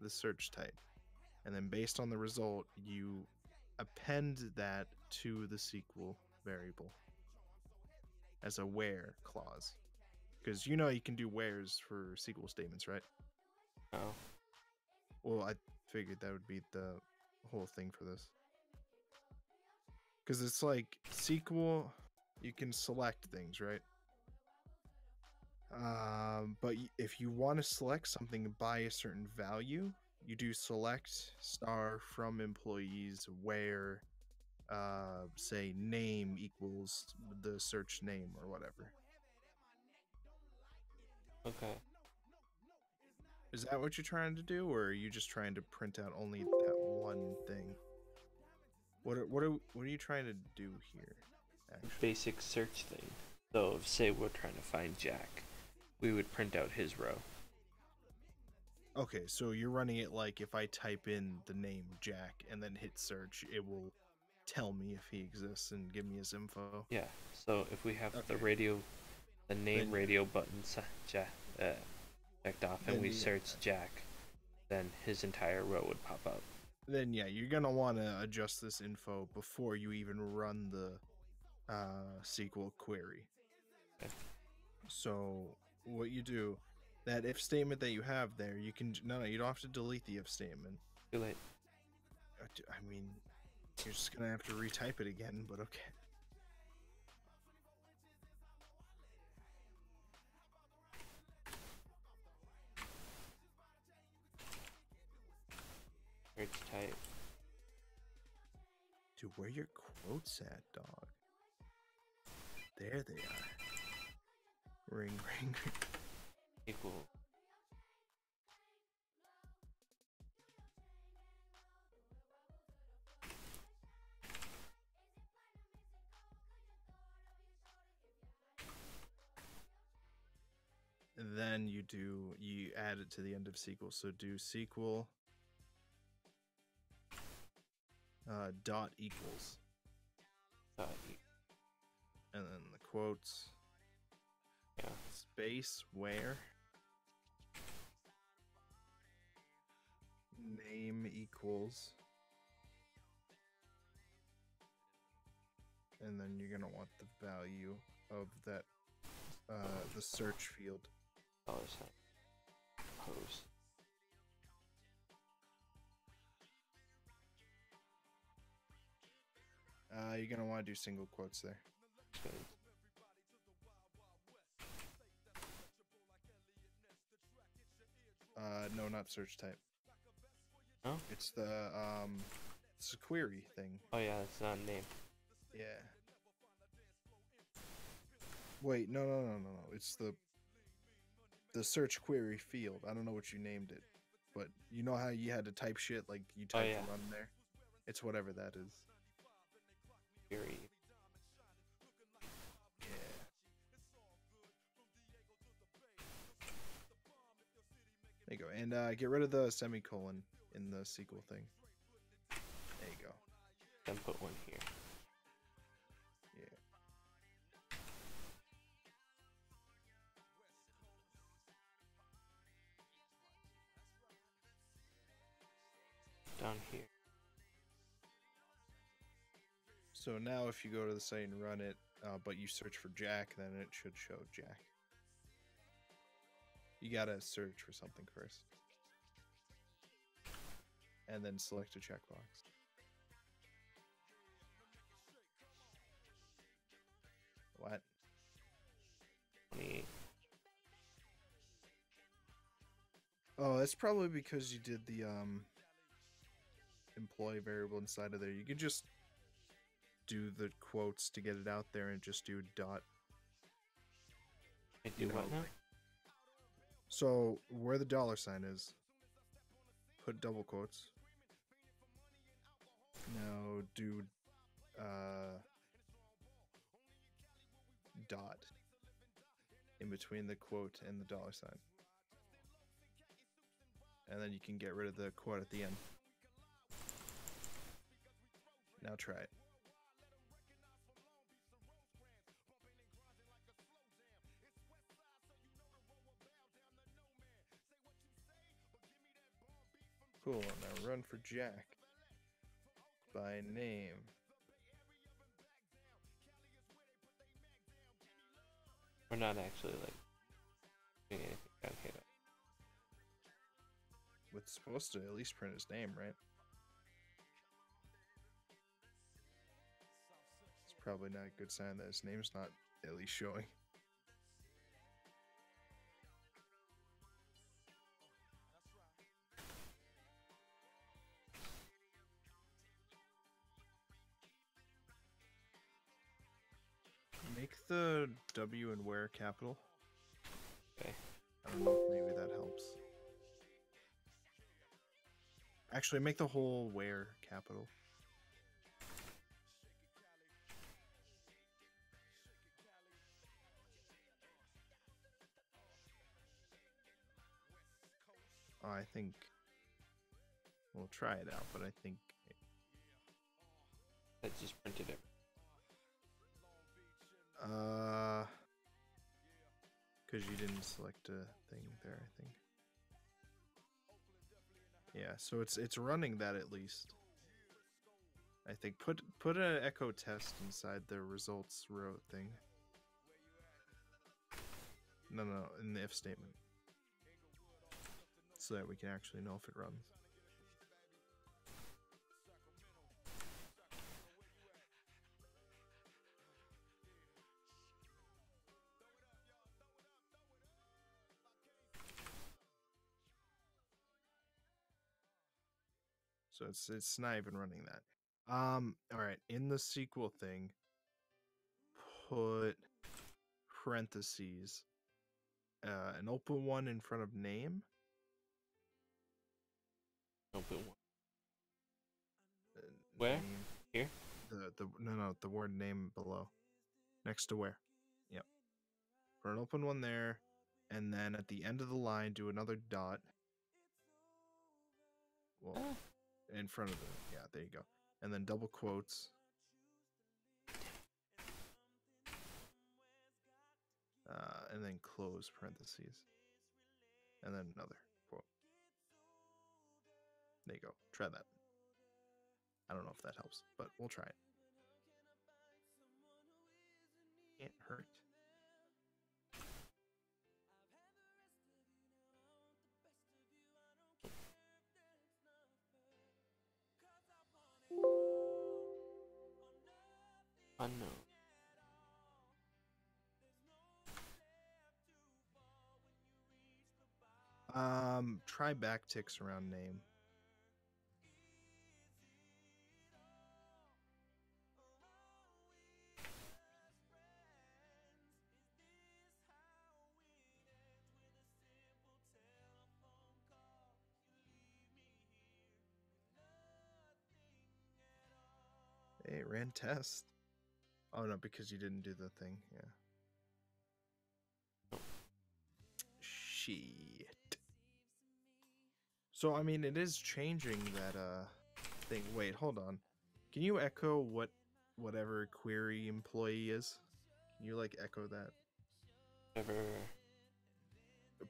the search type, and then based on the result you append that to the SQL variable as a where clause. Because you know you can do wheres for SQL statements, right? oh, Well, I figured that would be the whole thing for this. Because it's like SQL, you can select things, right? Um, but if you want to select something by a certain value, you do select star from employees where, uh, say name equals the search name or whatever. okay. Is that what you're trying to do, or are you just trying to print out only that one thing? What are, what are what are you trying to do here? Actually, Basic search thing. So, if say we're trying to find Jack, we would print out his row. okay, so you're running it like if I type in the name Jack and then hit search, it will tell me if he exists and give me his info. Yeah. So if we have the radio, the name Then- radio button se- ja- uh, checked off, and Then we the- search Jack, then his entire row would pop up. Then yeah, you're gonna want to adjust this info before you even run the uh, SQL query. Okay. So what you do, that if statement that you have there, you can no no you don't have to delete the if statement. Too late. I mean, you're just gonna have to retype it again, but okay. Type. Dude, where your quotes at, dog? There they are. Ring, [laughs] ring, ring. equal. Then you do you add it to the end of SQL. So do SQL uh, dot equals, Dot e- and then the quotes yeah. space where name equals and then you're gonna want the value of that uh, the search field Dollar sign. Pose. Uh, you're gonna want to do single quotes there uh, no not search type Oh? it's the um it's a query thing Oh yeah, that's not a name. Yeah. Wait, no, no, no, no, no. It's the the search query field. I don't know what you named it, but you know how you had to type shit like you typed yeah. run there. It's whatever that is. Very. Yeah. There you go, and uh, get rid of the semicolon in the SQL thing. There you go. Then put one here. So now if you go to the site and run it, uh, but you search for Jack, then it should show Jack. You gotta search for something first. And then select a checkbox. What? 28. Oh, that's probably because you did the um employee variable inside of there. You could just do the quotes to get it out there and just do dot. I do what now? So where the dollar sign is, put double quotes. Now do uh dot in between the quote and the dollar sign. And then you can get rid of the quote at the end. Now try it. Cool, now run for Jack. By name. We're not actually like doing anything down here. It's supposed to at least print his name, right? It's probably not a good sign that his name's not at least showing. The W and where capital. Okay. I don't know if maybe that helps. Actually, make the whole where capital. Oh, I think we'll try it out, but I think That just printed it. Uh because you didn't select a thing there, I think. Yeah, so it's it's running that at least. I think put put an echo test inside the results row thing. No, no, in the if statement. So that we can actually know if it runs. So it's it's not even running that. Um all right, in the SQL thing put parentheses uh an open one in front of name Open one. uh, Where? name- Here? The the no no the word name below, next to where. Yep. Put an open one there, and then at the end of the line do another dot. Well, Ah. In front of the yeah there you go, and then double quotes. Uh, and then close parentheses, and then another quote. There you go. Try that. I don't know if that helps, but we'll try it. Can't hurt. Unknown. Um, try backticks around name. Hey, ran test. Oh no, because you didn't do the thing. Yeah. Shit. So I mean, it is changing that uh thing. Wait, hold on. Can you echo what whatever query employee is? Can you like echo that Never.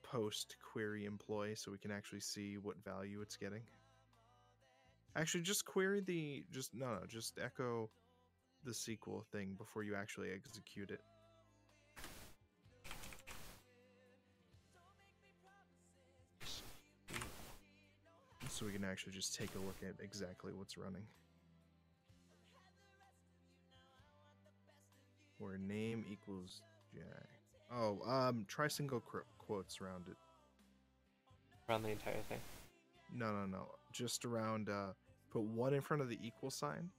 post query employee so we can actually see what value it's getting? Actually, just query the just no no just echo the sequel thing before you actually execute it. So we can actually just take a look at exactly what's running. Where name equals Jack. Oh, um, try single qu- quotes around it. Around the entire thing. No, no, no. Just around, uh, put one in front of the equal sign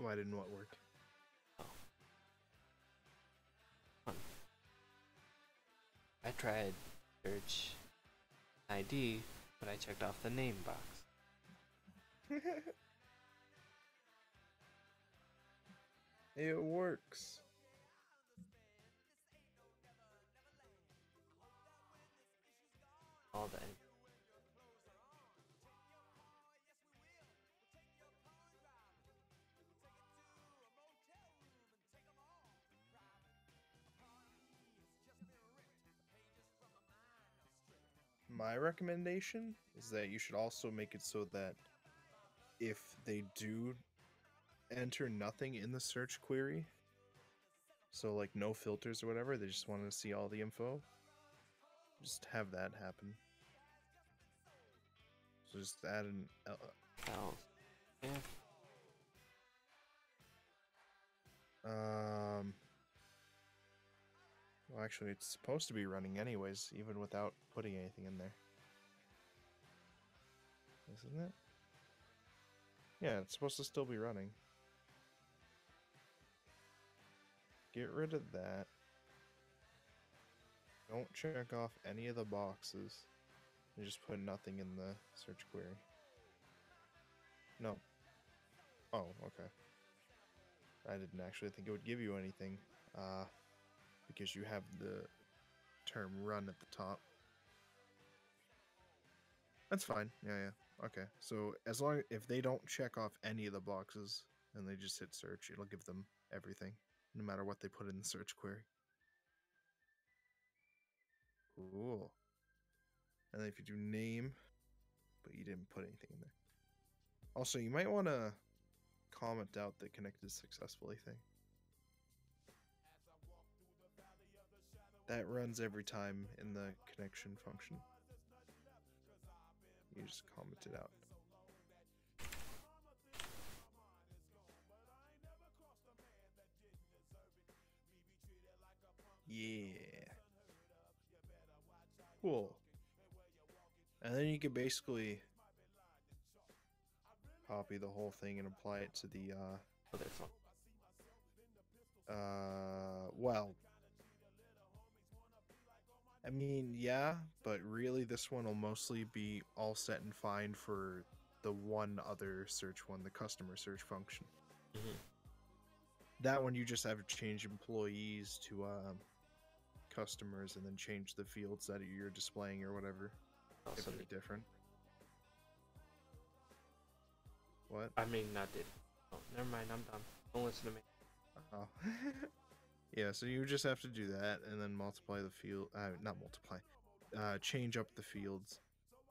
Why didn't what work? I tried search ID, but I checked off the name box. [laughs] it works. All that. My recommendation is that you should also make it so that if they do enter nothing in the search query, so like no filters or whatever, they just want to see all the info, just have that happen. So just add an. Uh, Oh, yeah. um. Well, actually, it's supposed to be running anyways, even without putting anything in there. Isn't it? Yeah, it's supposed to still be running. Get rid of that. Don't check off any of the boxes. And just put nothing in the search query. No. Oh, okay. I didn't actually think it would give you anything. Uh, because you have the term run at the top. That's fine. Yeah, yeah. Okay. So as long if they don't check off any of the boxes and they just hit search, it'll give them everything, no matter what they put in the search query. Cool. And then if you do name, but you didn't put anything in there. Also, you might want to comment out the connected successfully thing. That runs every time in the connection function. You just comment it out. Yeah. Cool. And then you can basically copy the whole thing and apply it to the uh uh well I mean, yeah, but really this one will mostly be all set and fine for the one other search one, the customer search function. Mhm. That one you just have to change employees to um, customers and then change the fields that you're displaying or whatever if Also, they're different. What? I mean, not did. Oh, never mind. I'm done. Don't listen to me. Oh. [laughs] yeah, so you just have to do that and then multiply the field. Uh, not multiply. Uh, change up the fields.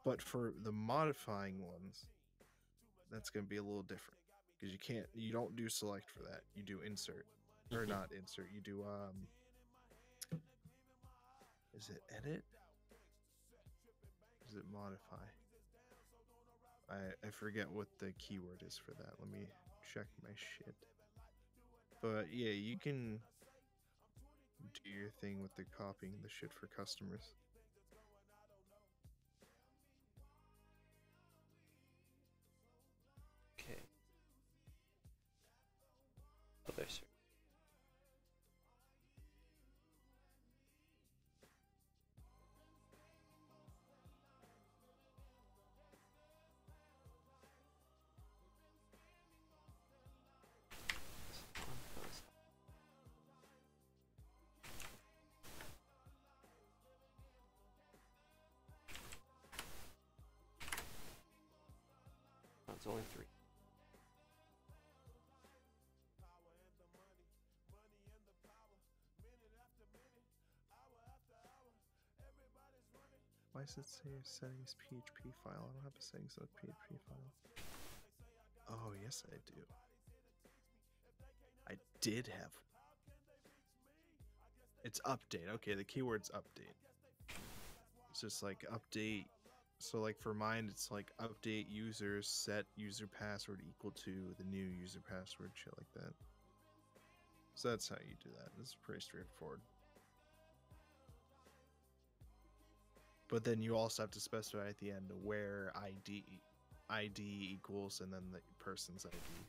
But for the modifying ones, that's going to be a little different because you can't. You don't do select for that. You do insert, or Mhm. not insert. You do um. Is it edit? Is it modify? I I forget what the keyword is for that. Let me check my shit. But yeah, you can do your thing with the copying the shit for customers. Why does it say settings PHP file? I don't have a settings of PHP file. Oh yes, I do. I did have. It's update. Okay, the keyword's update. It's just like update. So like for mine, it's like update user set user password equal to the new user password, shit like that. So that's how you do that. It's pretty straightforward. But then you also have to specify at the end where ID ID equals and then the person's ID.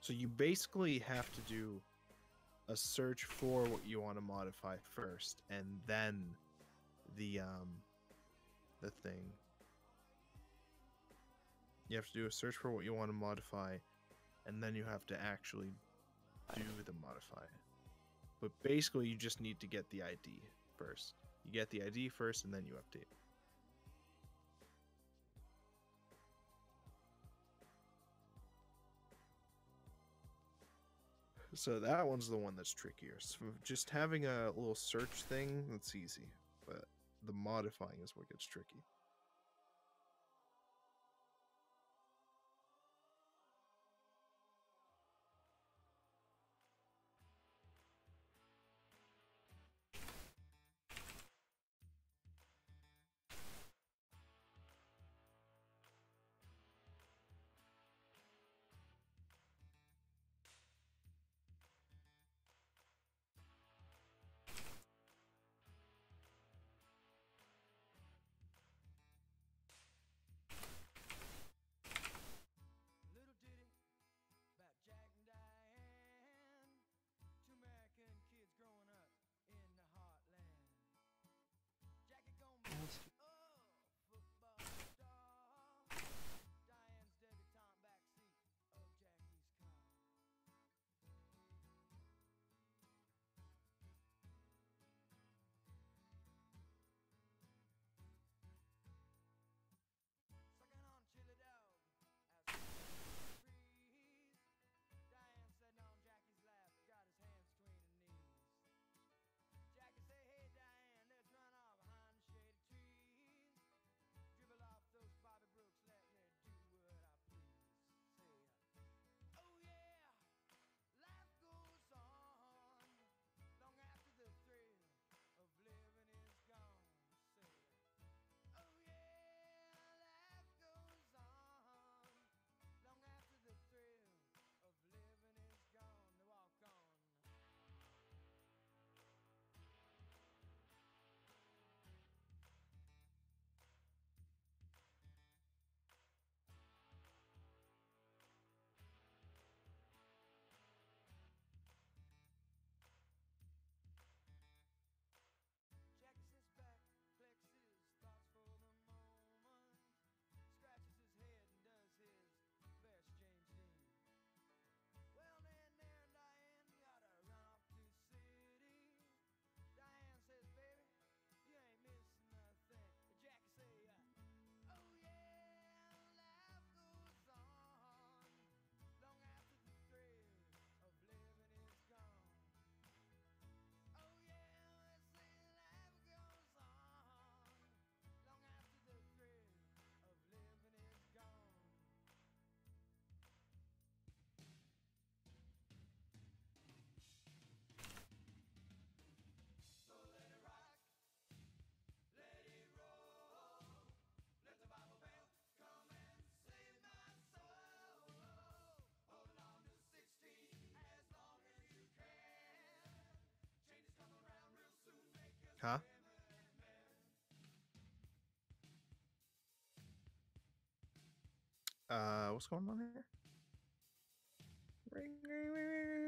So you basically have to do a search for what you want to modify first, and then the um the thing. You have to do a search for what you want to modify, and then you have to actually do the modify. But basically, you just need to get the ID first. You get the ID first, and then you update. So that one's the one that's trickier. So just having a little search thing, that's easy. But the modifying is what gets tricky. Huh? Uh, what's going on here? Ring, ring, ring.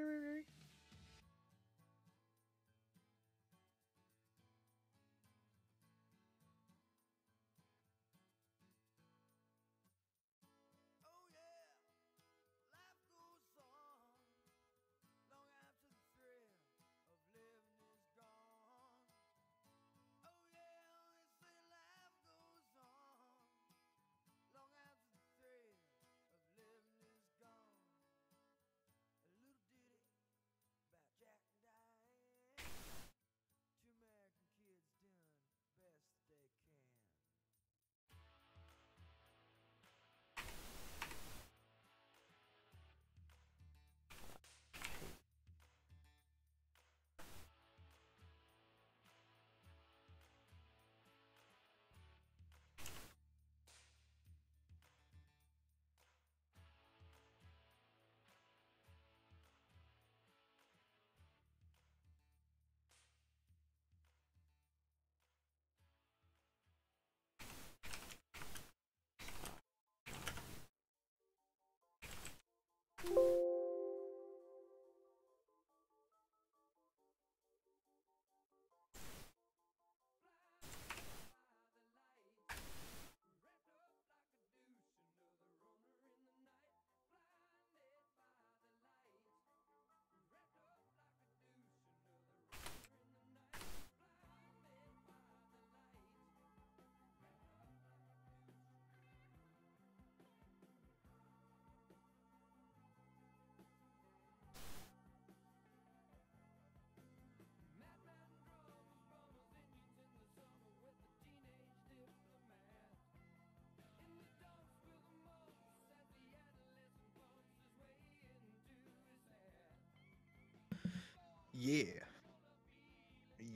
Yeah.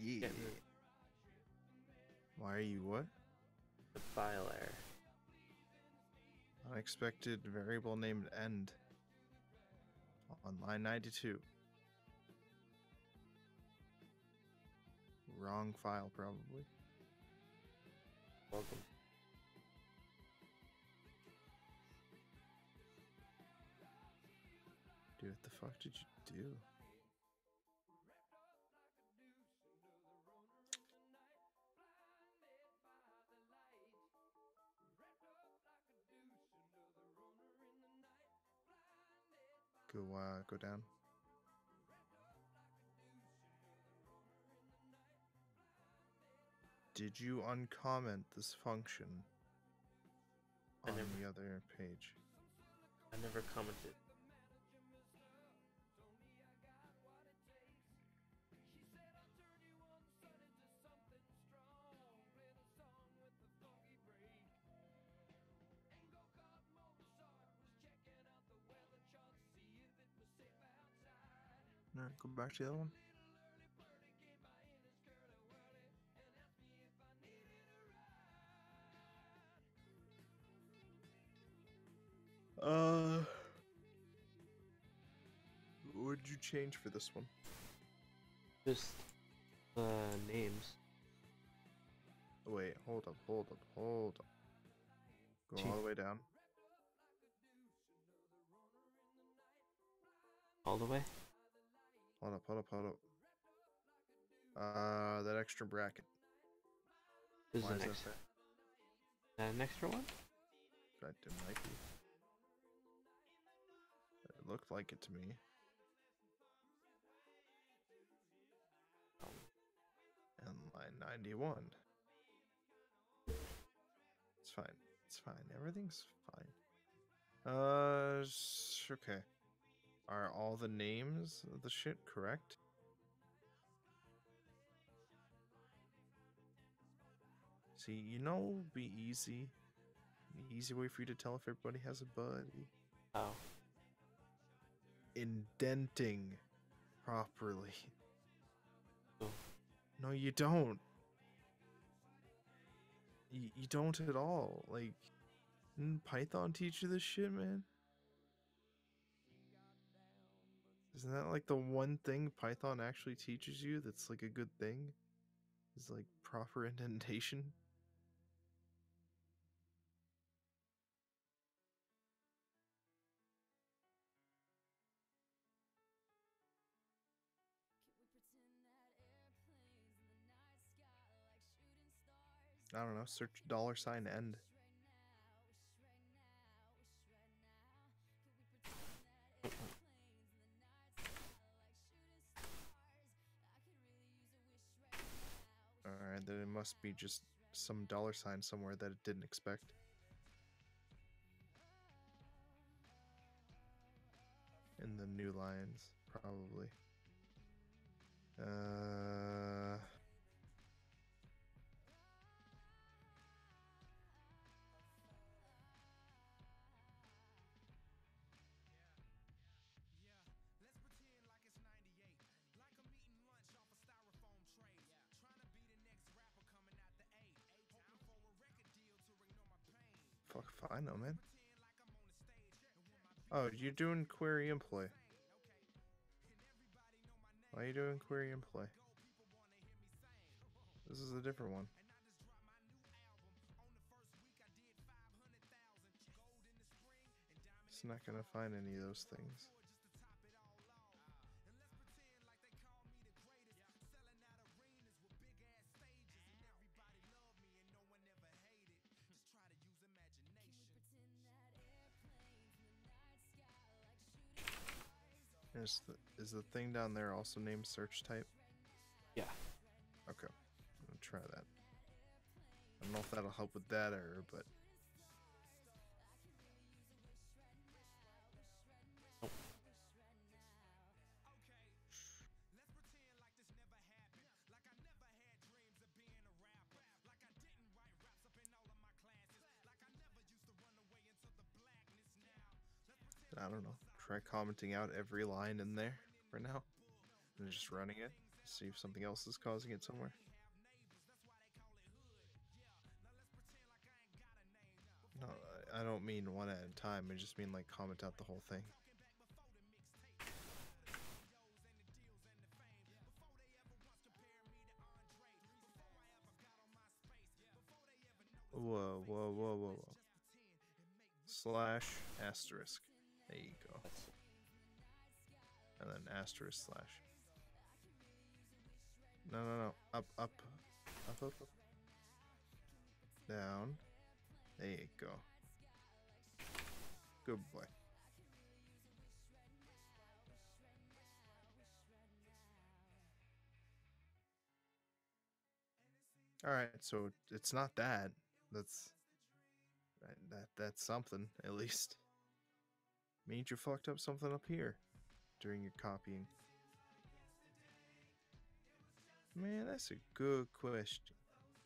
Yeah. Why are you what? the file error. Unexpected variable named end. On line 92. Wrong file, probably. Welcome. Dude, what the fuck did you do? Go, uh, go down. Did you uncomment this function I on never- the other page? I never commented. Go back to the other one. Uh, what did you change for this one? Just the names. Wait, hold up, hold up, hold up. Go all the way down. All the way? Hold up, hold up, hold up. Uh, that extra bracket. This Why is is an that extra. there? That an extra one? That didn't like you. It looked like it to me. And line 91. It's fine. It's fine. Everything's fine. Uh, okay. Are all the names of the shit correct? See, you know, what would be easy. Easy way for you to tell if everybody has a buddy. oh. Indenting properly. Oh. No, you don't. You, you don't at all. Like, didn't Python teach you this shit, man? Isn't that like the one thing Python actually teaches you that's like a good thing? Is like proper [laughs] indentation? I don't know. Search dollar sign end. Must be just some dollar sign somewhere that it didn't expect. In the new lines, probably. Uh. I know, man. And Oh, you're doing query. And name. Why are you doing query me sing. This is a different one. And I just dropped my new album. On the first week I did 500,000. Gold in the spring and diamond It's not gonna find any of those things. Is the is the thing down there also named search type? Yeah. Okay, I'm gonna try that. I don't know if that'll help with that error, but commenting out every line in there for now. and just running it. See if something else is causing it somewhere. No, I- I don't mean one at a time. I just mean like comment out the whole thing. Whoa, whoa, whoa, whoa, whoa. Slash asterisk. There you go. And then asterisk slash. No, no, no. Up, up, up, up, up. Down. There you go. Good boy. All right, so it's not that. That's that, that that's something at least. Means you fucked up something up here during your copying. Man, that's a good question.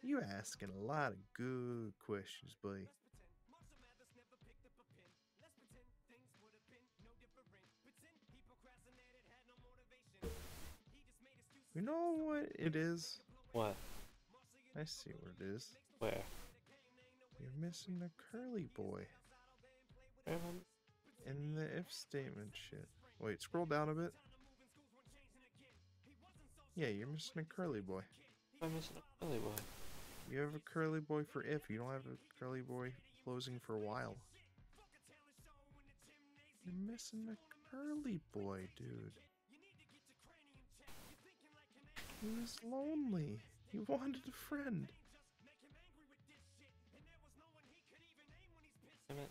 You asking a lot of good questions, buddy. You know what it is? what? I see what it is. Where? You're missing the curly boy Where I- in the if statement shit. Wait, scroll down a bit. Yeah, you're missing a curly boy. I'm missing a curly boy. You have a curly boy for if. You don't have a curly boy closing for a while. You're missing a curly boy, dude. He was lonely. He wanted a friend. Damn it.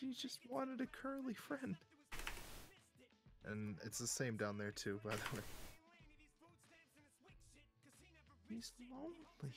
He just wanted a curly friend. And it's the same down there too, by the way. He's lonely.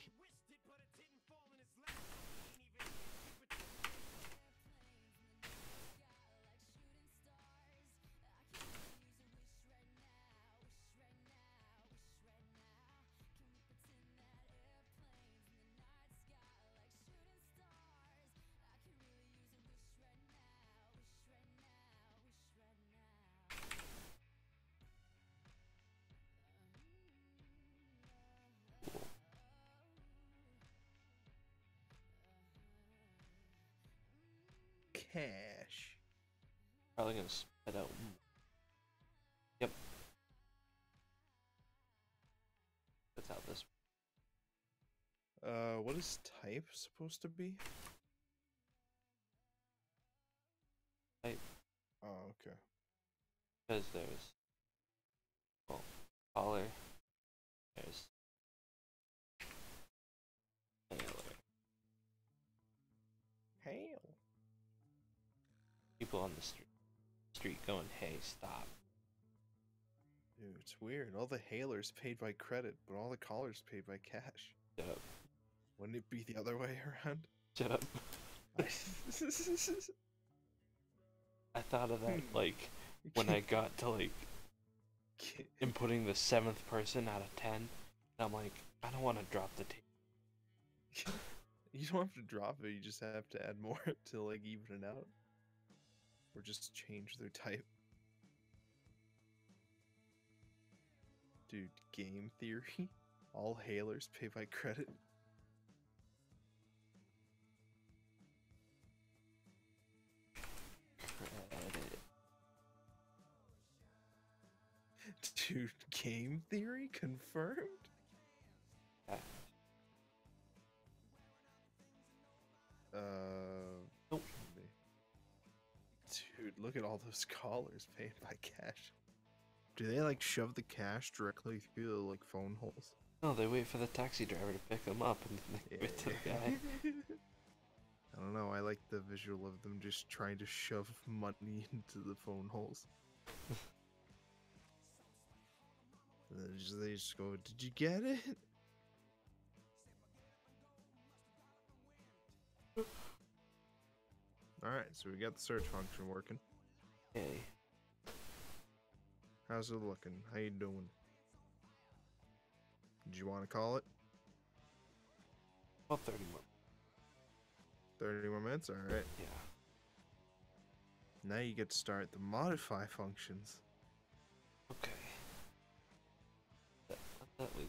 Cash. Probably gonna spit out. Yep. That's how this. Uh, what is type supposed to be? Type. Oh, okay. Because there's. Well, collar. There's. People on the street, street going, "Hey, stop!" Dude, it's weird. All the hailers paid by credit, but all the callers paid by cash. Shut up! Wouldn't it be the other way around? Shut up! [laughs] I thought of that Hmm. like when I got to like [laughs] inputting the seventh person out of ten. And I'm like, I don't want to drop the tape. [laughs] You don't have to drop it, you just have to add more to like even it out. Or just change their type. Dude, game theory? [laughs] All hailers pay by credit? Credit. [laughs] Dude, game theory confirmed? Uh. Look at all those [laughs] callers paying by cash. Do they like shove the cash directly through the like phone holes? No, they wait for the taxi driver to pick them up and then they give it to the guy. [laughs] I don't know. I like the visual of them just trying to shove money [laughs] into the phone holes. Then just, they just go, "Did you get it?" All right, so we got the search function working. Hey, How's it looking? How you doing? Did you want to call it? about 30 more. 30 more minutes? All right. Yeah. Now you get to start the modify functions. Okay. That, let's at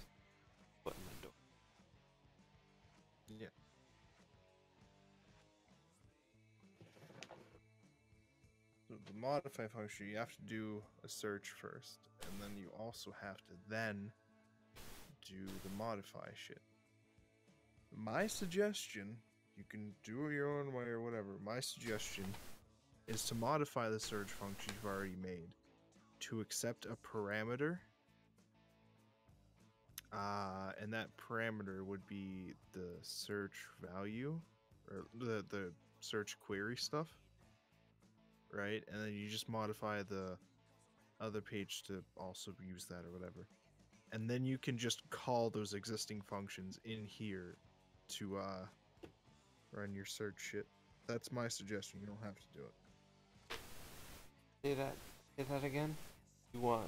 Modify function, you have to do a search first, and then you also have to then do the modify shit. My suggestion, you can do it your own way or whatever. My suggestion is to modify the search function you've already made to accept a parameter. Uh, and that parameter would be the search value or the, the search query stuff. Right? And then you just modify the other page to also use that or whatever. And then you can just call those existing functions in here to uh run your search shit. That's my suggestion. You don't have to do it. Say that. Say that again. You want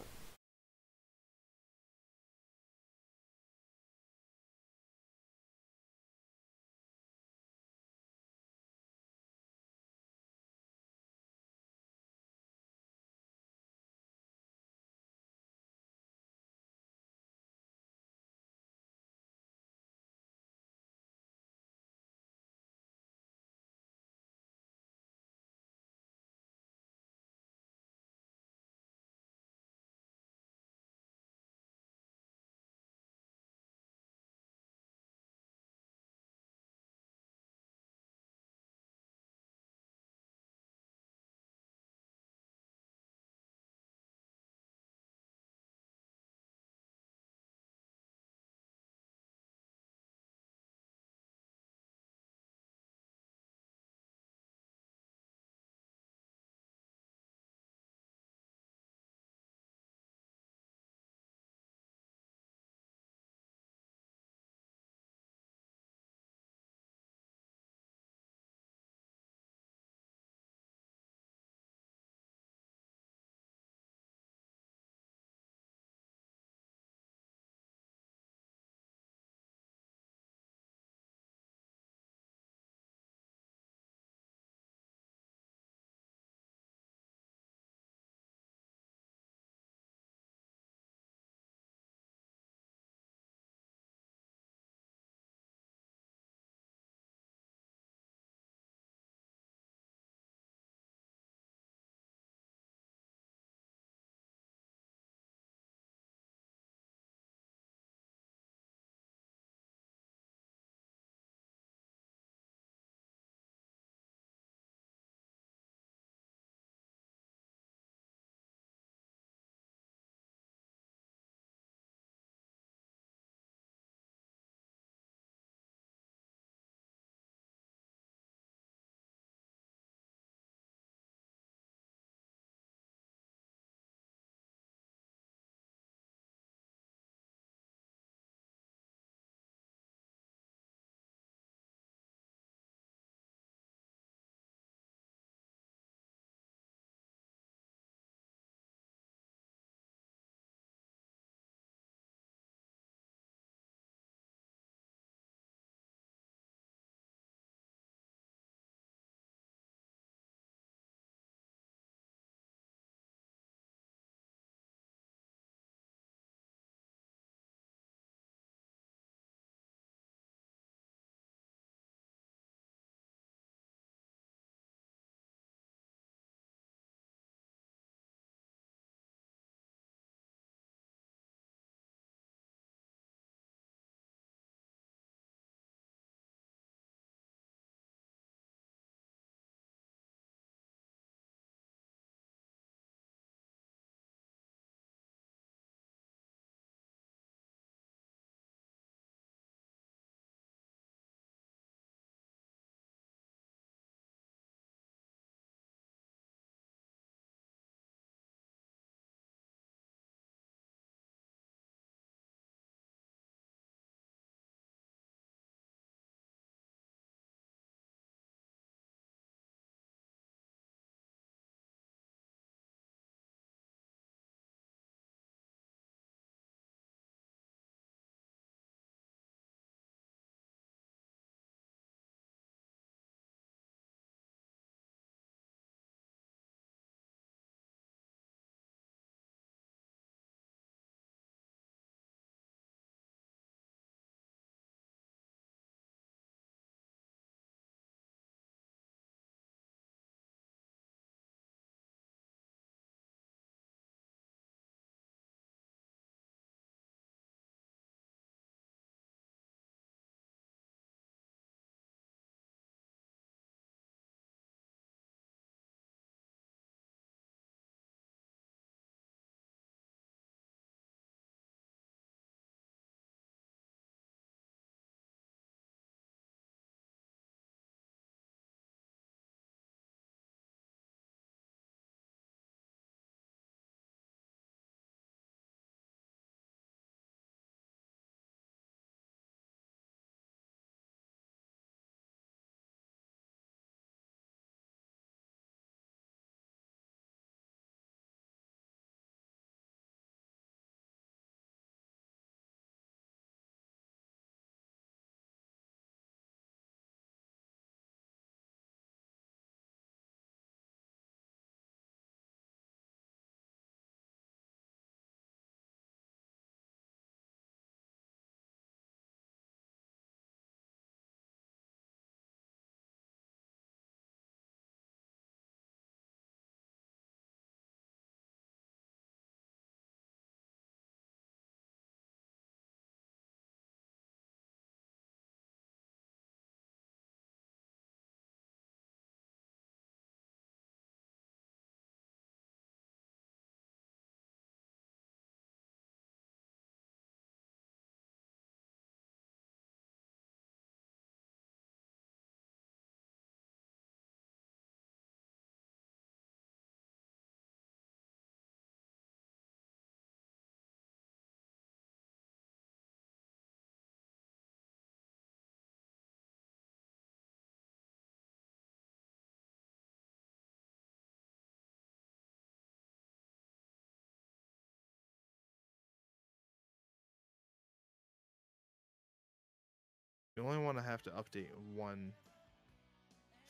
You only want to have to update one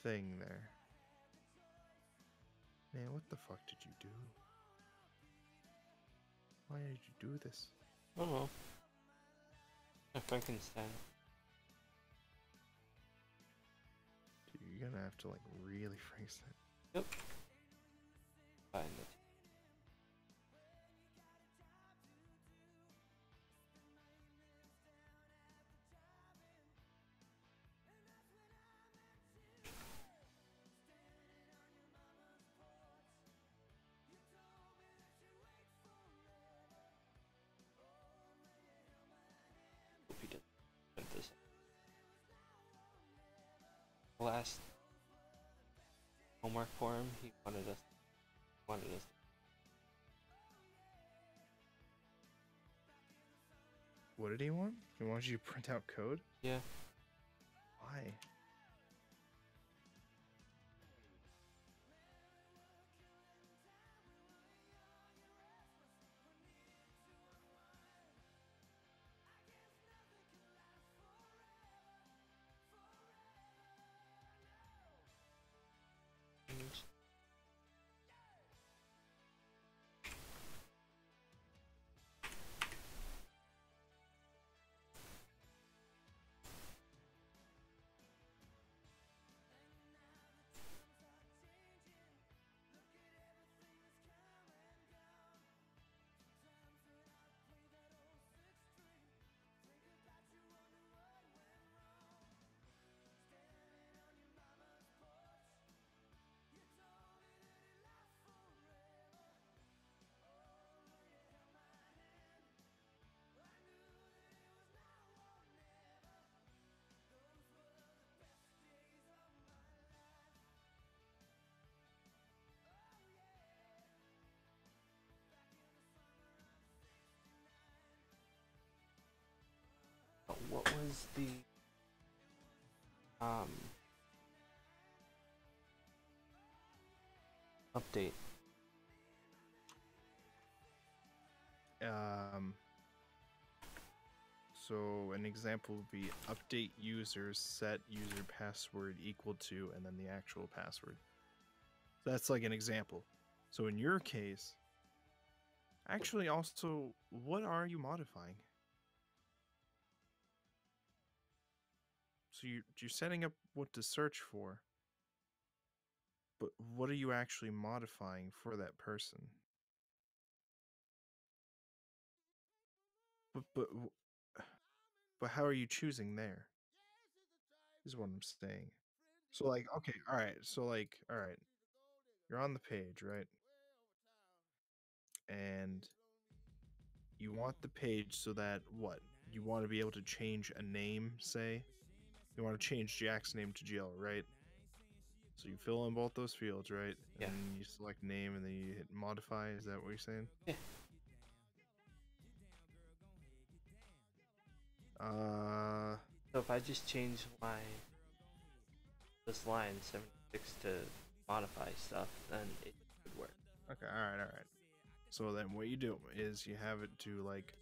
thing there. Man, what the fuck did you do? Why did you do this? I don't know. A Frankenstein. Dude, you're gonna have to like really phrase that. Find it. Homework for him, he wanted us wanted us What did he want? He wanted you to print out code? Yeah. Why? Was the um update? Um, so an example would be update users set user password equal to and then the actual password. That's like an example. So in your case, actually also what are you modifying? So you you're setting up what to search for. But what are you actually modifying for that person? But but but how are you choosing there? Is what I'm saying. So like okay, all right. So like all right. You're on the page, right? And you want the page so that what? You want to be able to change a name, say? You want to change Jack's name to Jill, right? So you fill in both those fields, right? Yeah. And you select name and then you hit modify. Is that what you're saying? Yeah. Uh, So if I just change my this line 76 to modify stuff, then it would work. okay, all right, all right. So then what you do is you have it to like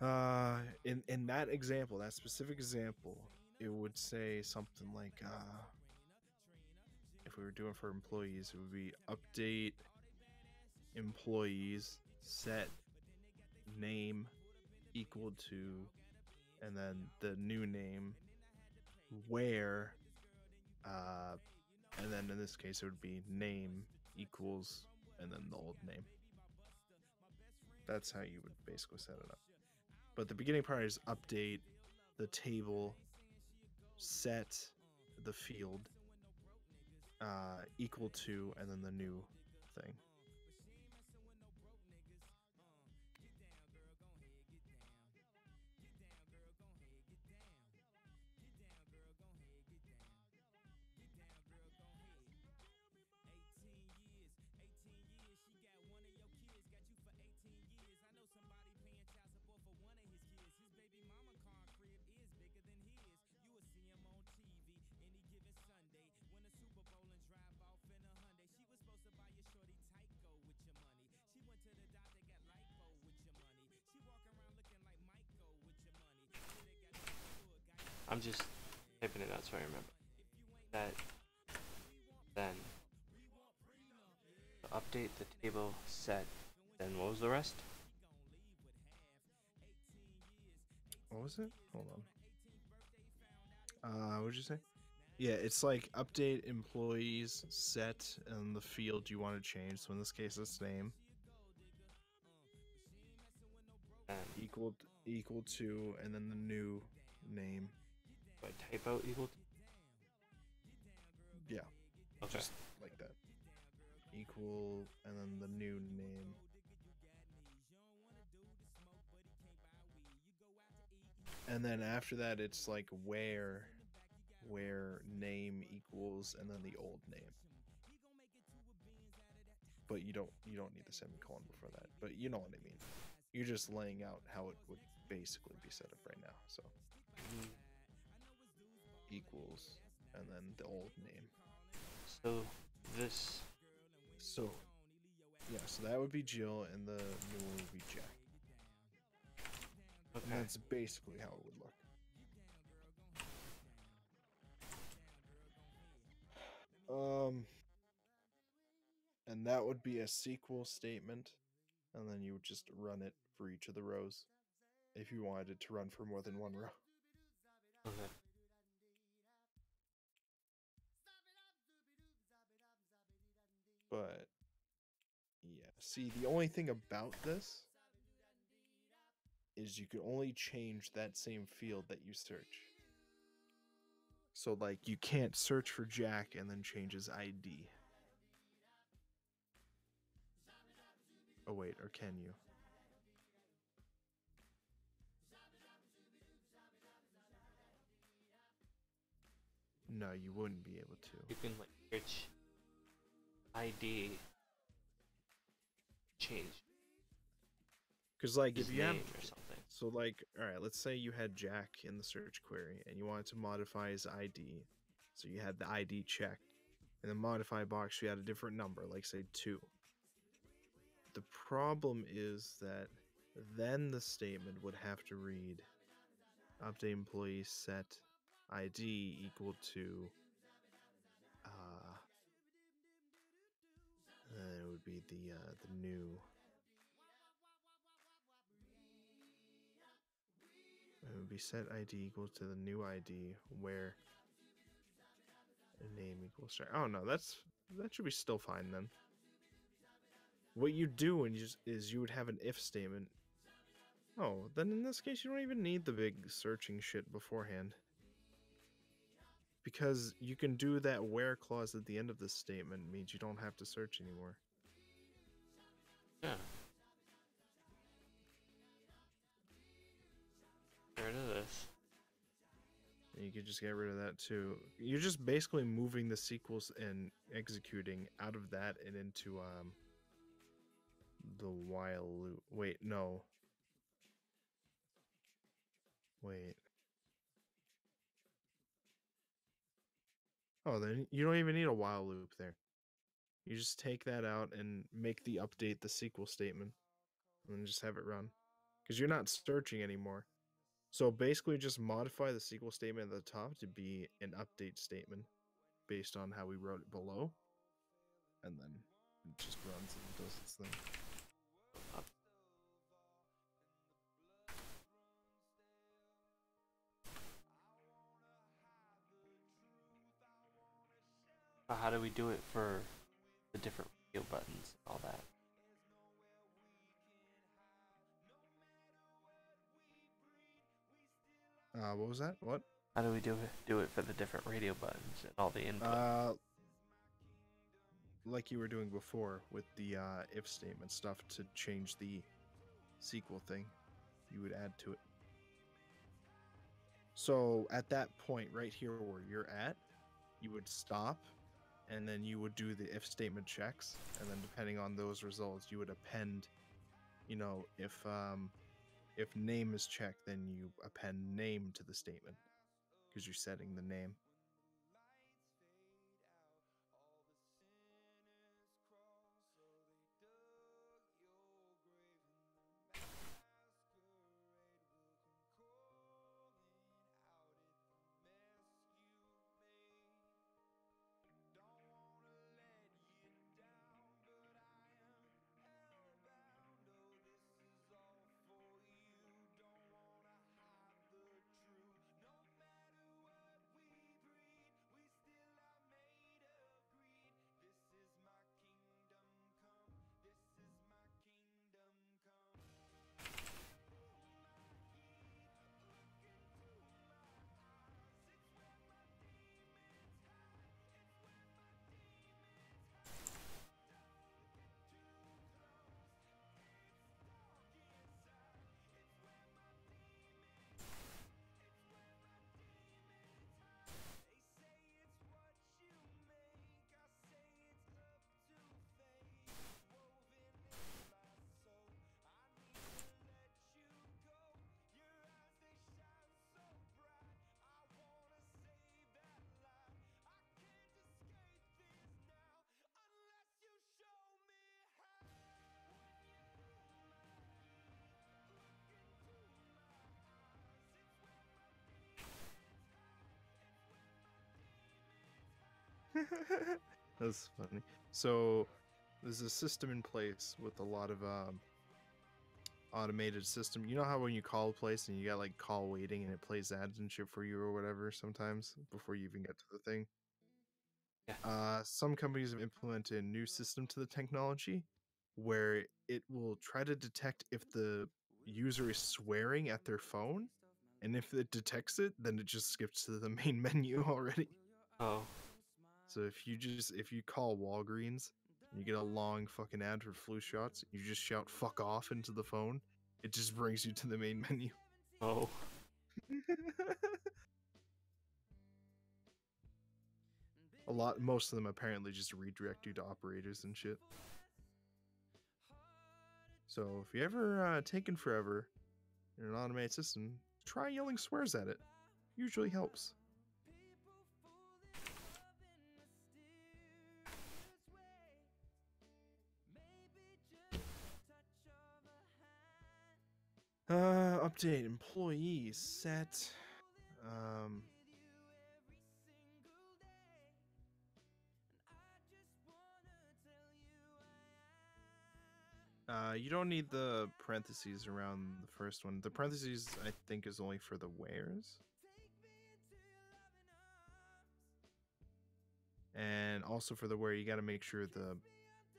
uh in in that example, that specific example, it would say something like uh if we were doing for employees, it would be update employees set name equal to and then the new name where uh and then in this case it would be name equals and then the old name. That's how you would basically set it up. But the beginning part is update the table set the field uh equal to and then the new thing update the table set. Then what was the rest? What was it? Hold on. Uh, what'd you say? Yeah, it's like update employees set and the field you want to change. So in this case, it's name Then equal equal to, and then the new name. I type out equal to? Yeah, Okay. just like that. Equal, and then the new name. And then after that, it's like where, where name equals, and then the old name. But you don't you don't need the semicolon before that. But you know what I mean. You're just laying out how it would basically be set up right now. So equals, and then the old name. So this So yeah, so that would be Jill, and the new one would be Jack. And that's basically how it would look. Um, and that would be a SQL statement, and then you would just run it for each of the rows if you wanted it to run for more than one row. Okay. But yeah, see, the only thing about this is you can only change that same field that you search. So, like, you can't search for Jack and then change his ID. Oh, wait, or can you? No, you wouldn't be able to. You can like search ID change Because, like, if you have or something. So, like, all right, let's say you had Jack in the search query and you wanted to modify his ID. So you had the ID checked. In the modify box, you had a different number, like, say, two. The problem is that then the statement would have to read update employee set ID equal to. And it would be the uh, the new It would be set ID equals to the new ID where name equals star. Oh no, that's that should be still fine then. What you do and you just, is you would have an if statement. Oh, then in this case you don't even need the big searching shit beforehand. Because you can do that where clause at the end of the statement means you don't have to search anymore. Yeah. Get rid of this. And you could just get rid of that too. You're just basically moving the SQLs and executing out of that and into um the while loop. Wait, no. Wait. Oh, then you don't even need a while loop there. You just take that out and make the update the SQL statement and just have it run. Because you're not searching anymore. So basically, just modify the SQL statement at the top to be an update statement based on how we wrote it below. And then it just runs and does its thing. How do we do it for the different radio buttons and all that? Uh, what was that? What? How do we do it do it for the different radio buttons and all the input? Uh, like you were doing before with the uh, if statement stuff to change the SQL thing, you would add to it. So at that point, right here where you're at, you would stop, and then you would do the if statement checks, and then depending on those results, you would append. You know, if um, if name is checked, then you append name to the statement because you're setting the name. [laughs] That's funny. So there's a system in place with a lot of um, automated system. You know how when you call a place and you got like call waiting and it plays ads and shit for you or whatever sometimes before you even get to the thing. Yeah. Uh, some companies have implemented a new system to the technology where it will try to detect if the user is swearing at their phone, and if it detects it, then it just skips to the [laughs] main menu already. Oh, So if you just if you call Walgreens and you get a long fucking ad for flu shots, you just shout "fuck off" into the phone. It just brings you to the main menu. oh, a lot, most of them apparently just redirect you to operators and shit. So if you ever uh, taken forever in an automated system, try yelling swears at it. Usually helps. Update employees set. Um, uh, you don't need the parentheses around the first one. The parentheses, I think, is only for the wheres. And also for the where, you got to make sure the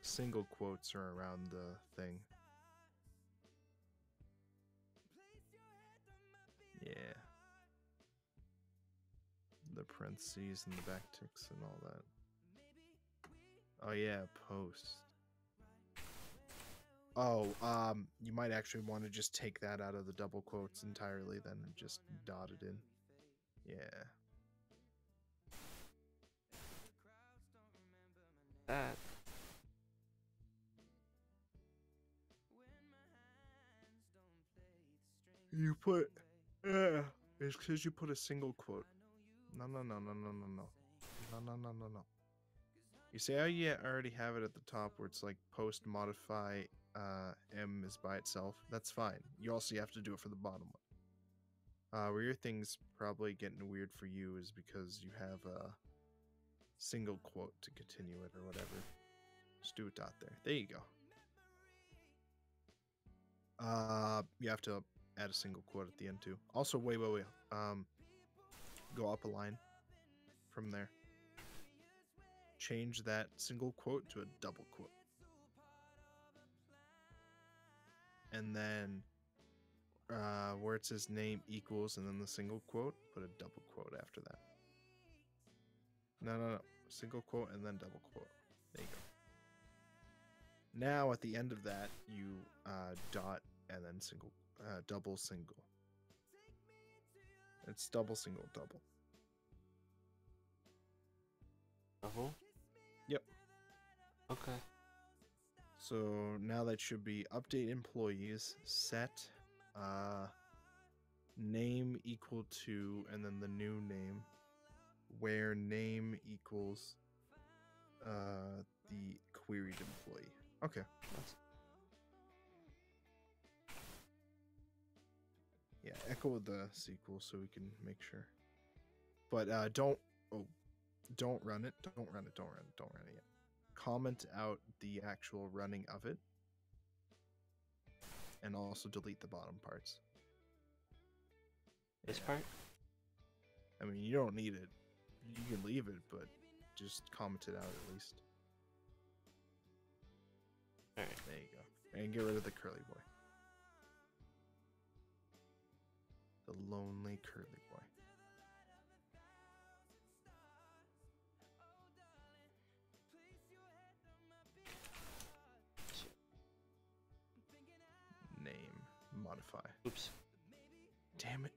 single quotes are around the thing. Yeah. The parentheses and the backticks and all that. Oh yeah, post. Oh, um, you might actually want to just take that out of the double quotes entirely, then and just dot it in. Yeah. that. You put, yeah, it's because you put a single quote. No, no, no, no, no, no, no. No, no, no, no, no. You see, oh yeah, I already have it at the top where it's like post modify uh, M is by itself. That's fine. You also have to do it for the bottom one. Uh, where your thing's probably getting weird for you is because you have a single quote to continue it or whatever. Just do a dot there. There you go. Uh, you have to add a single quote at the end too. Also, wait, wait, wait. Um, go up a line from there. Change that single quote to a double quote. And then uh, where it says name equals and then the single quote, put a double quote after that. No, no, no. Single quote and then double quote. There you go. Now at the end of that, you uh, dot and then single, uh, double single. It's double single double. Double? Yep. Okay. So now that should be update employees set uh name equal to and then the new name where name equals uh the queried employee. Okay. That's- Yeah, echo the SQL so we can make sure. But uh don't oh don't run it. Don't run it. Don't run it. Don't run it yet. Comment out the actual running of it. And also delete the bottom parts. This Yeah. part? I mean, you don't need it. You can leave it, but just comment it out at least. Alright. There you go. And get rid of the curly boy. The lonely curly boy. Name. Modify. Oops. Damn it.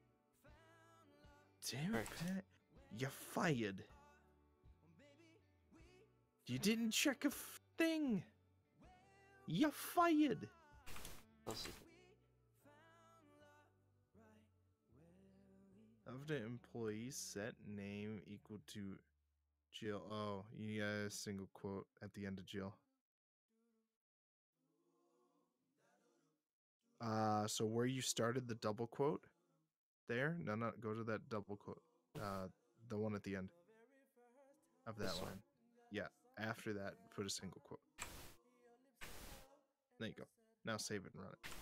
Damn it, Pat. You're fired. You didn't check a f- thing. You're fired. Of the employees set name equal to Jill. Oh, you got a single quote at the end of Jill. Uh, so where you started the double quote, there. No, no, go to that double quote. Uh, the one at the end of that one? line. yeah, after that, put a single quote. There you go. Now save it and run it.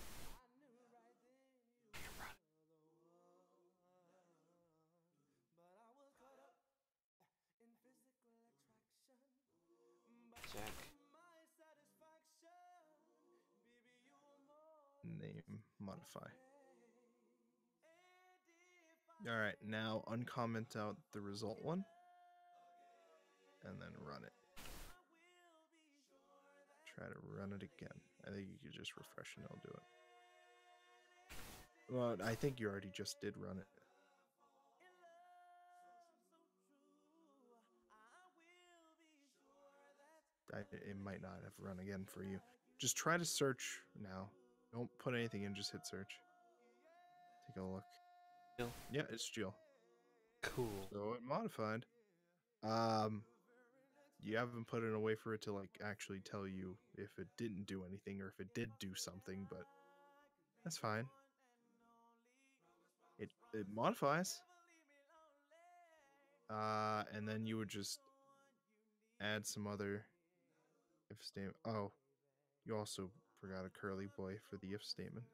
All right, now uncomment out the result one, and then run it. Try to run it again. I think you could just refresh and it'll do it. Well, I think you already just did run it. I, it might not have run again for you. Just try to search now. Don't put anything in, just hit search. Take a look. Jill? Yeah, it's Jill. Cool. So it modified. Um, you haven't put in a way for it to like actually tell you if it didn't do anything or if it did do something, but that's fine. It it modifies. Uh, and then you would just add some other if statement. Oh, you also forgot a curly boy for the if statement.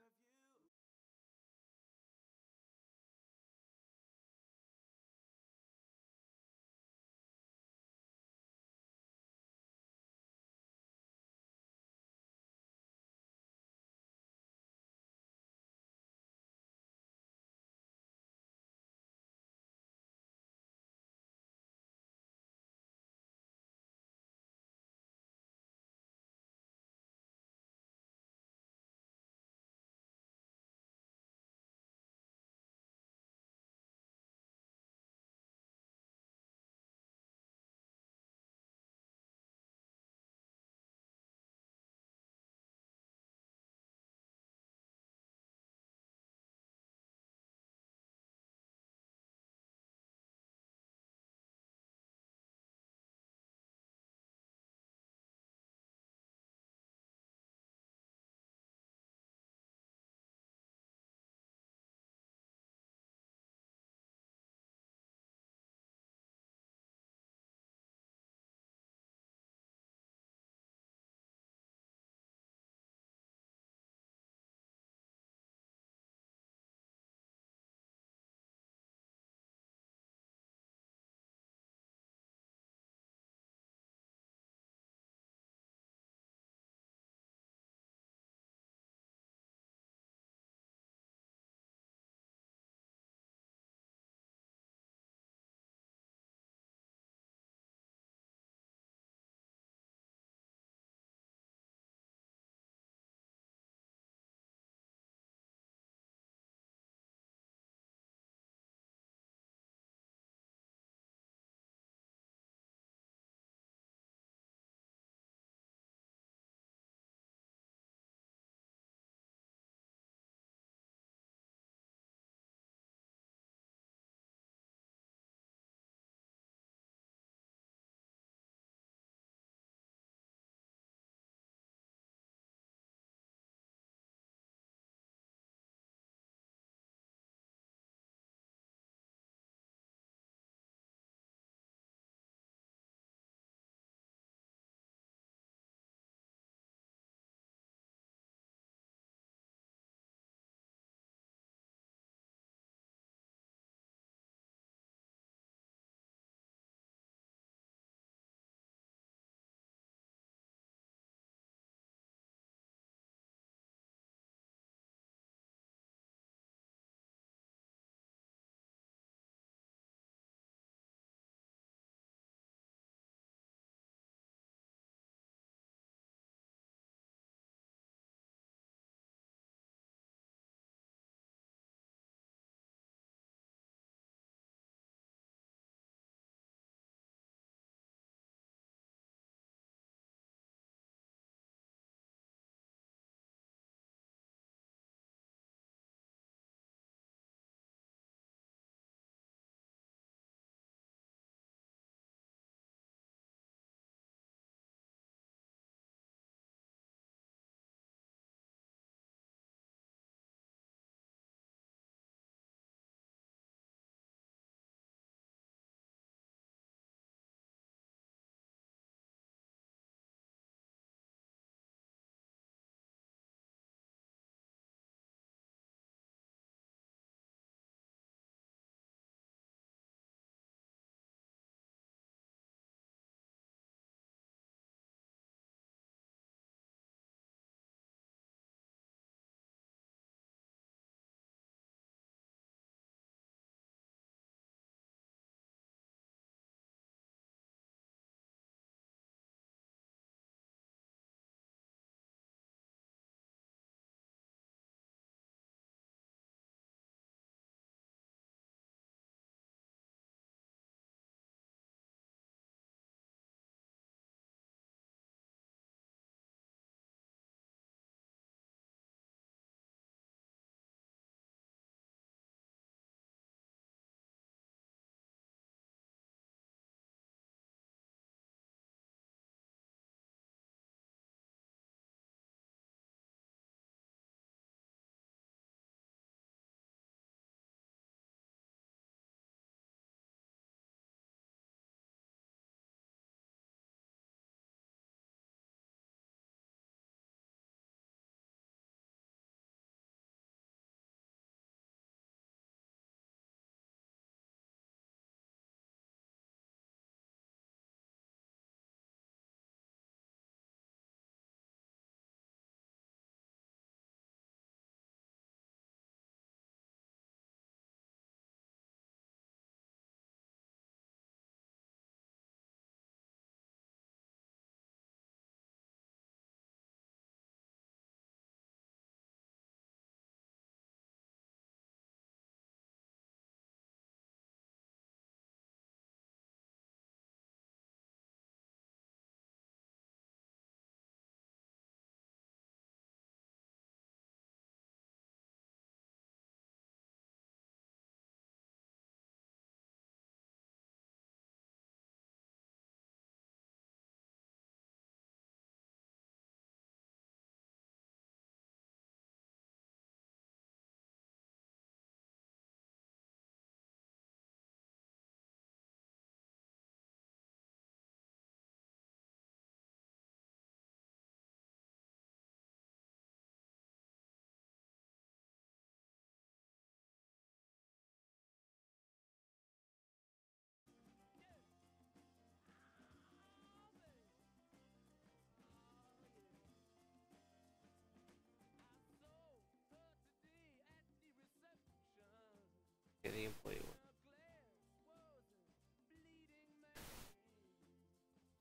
the employee one.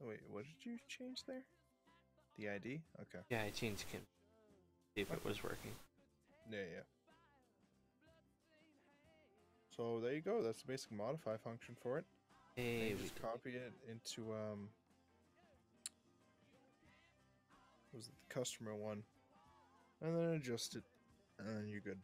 Oh, wait, what did you change there? The ID? Okay. Yeah, I changed him. See if it was working. Yeah, yeah. So there you go. That's the basic modify function for it. Hey, and just copy it into um. Was it the customer one? And then adjust it, and you're good.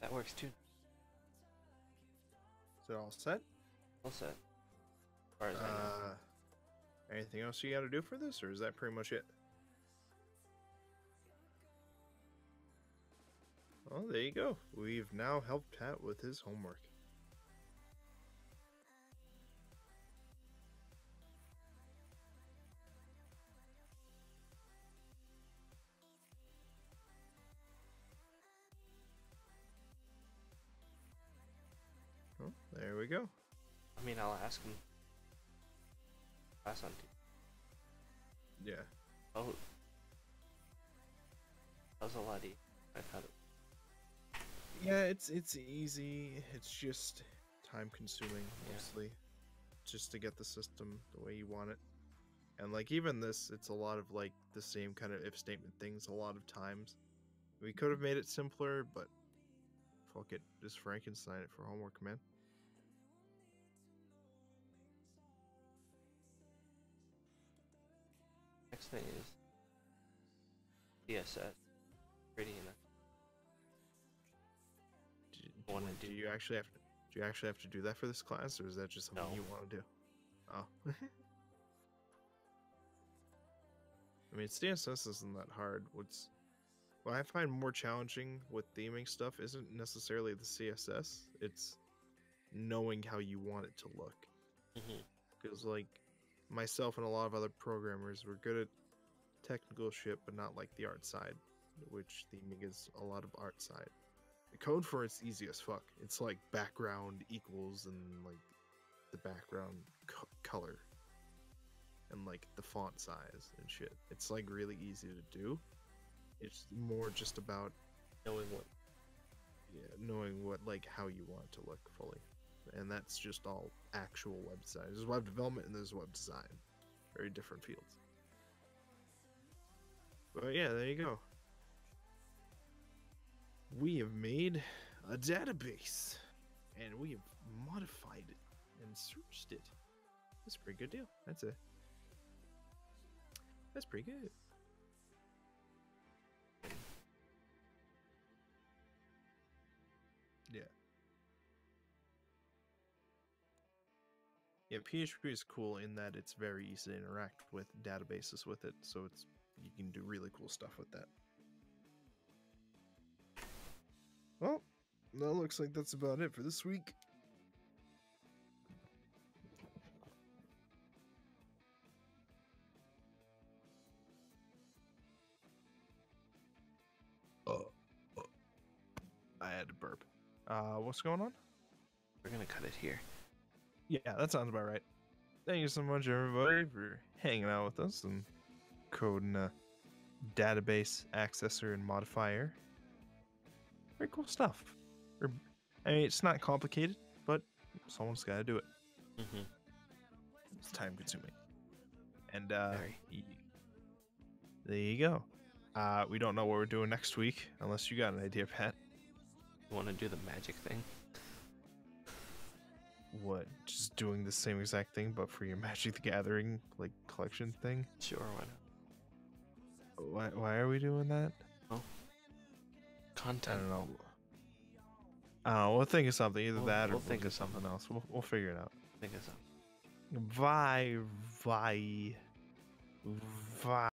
That works too. is it all set? All set. As as uh anything else you got to do for this or is that pretty much it? Well there you go. We've now helped pat with his homework we go. I mean, I'll ask him. Pass on to. Yeah. Oh. That was a lot easier. I thought it. Yeah, it's it's easy. It's just time consuming Yeah. mostly. Just to get the system the way you want it. And like even this, it's a lot of like the same kind of if statement things a lot of times. We could have made it simpler, but fuck it. Just Frankenstein it for homework, man. Next thing is CSS. Pretty enough. Do, do do you actually have to do you actually have to do that for this class or is that just something No. you want to do? Oh. [laughs] I mean, CSS isn't that hard. What's what I find more challenging with theming stuff isn't necessarily the CSS. It's knowing how you want it to look. Mm-hmm. Because like myself and a lot of other programmers, we're good at technical shit, but not like the art side. which theming is a lot of art side. The code for it's easy as fuck. It's like background equals and like the background co- color and like the font size and shit. It's like really easy to do. It's more just about Knowing what yeah, knowing what like how you want it to look fully. And that's just all actual web design. There's web development and there's web design. Very different fields. But yeah, there you go. We have made a database and we have modified it and searched it. That's a pretty good deal. That's a That's pretty good. Yeah, PHP is cool in that it's very easy to interact with databases with it, so it's you can do really cool stuff with that. Well, that looks like that's about it for this week. Oh. I had to burp. Uh, what's going on? we're gonna cut it here. Yeah, that sounds about right. Thank you so much, everybody, for hanging out with us and coding a database accessor and modifier. Very cool stuff. Or- I mean, it's not complicated, but someone's got to do it. Mm-hmm. It's time consuming. And uh, y- there you go. Uh, we don't know what we're doing next week, unless you got an idea, Pat. You want to do the magic thing? What? Just doing the same exact thing, but for your [laughs] Magic the Gathering like collection thing? Sure, why not? Why? Why are we doing that? I Content. don't know. Uh, we'll think of something. Either We'll- that or we'll we'll think of something something. else. We'll, we'll figure it out. Think of something. Bye. Bye. Bye.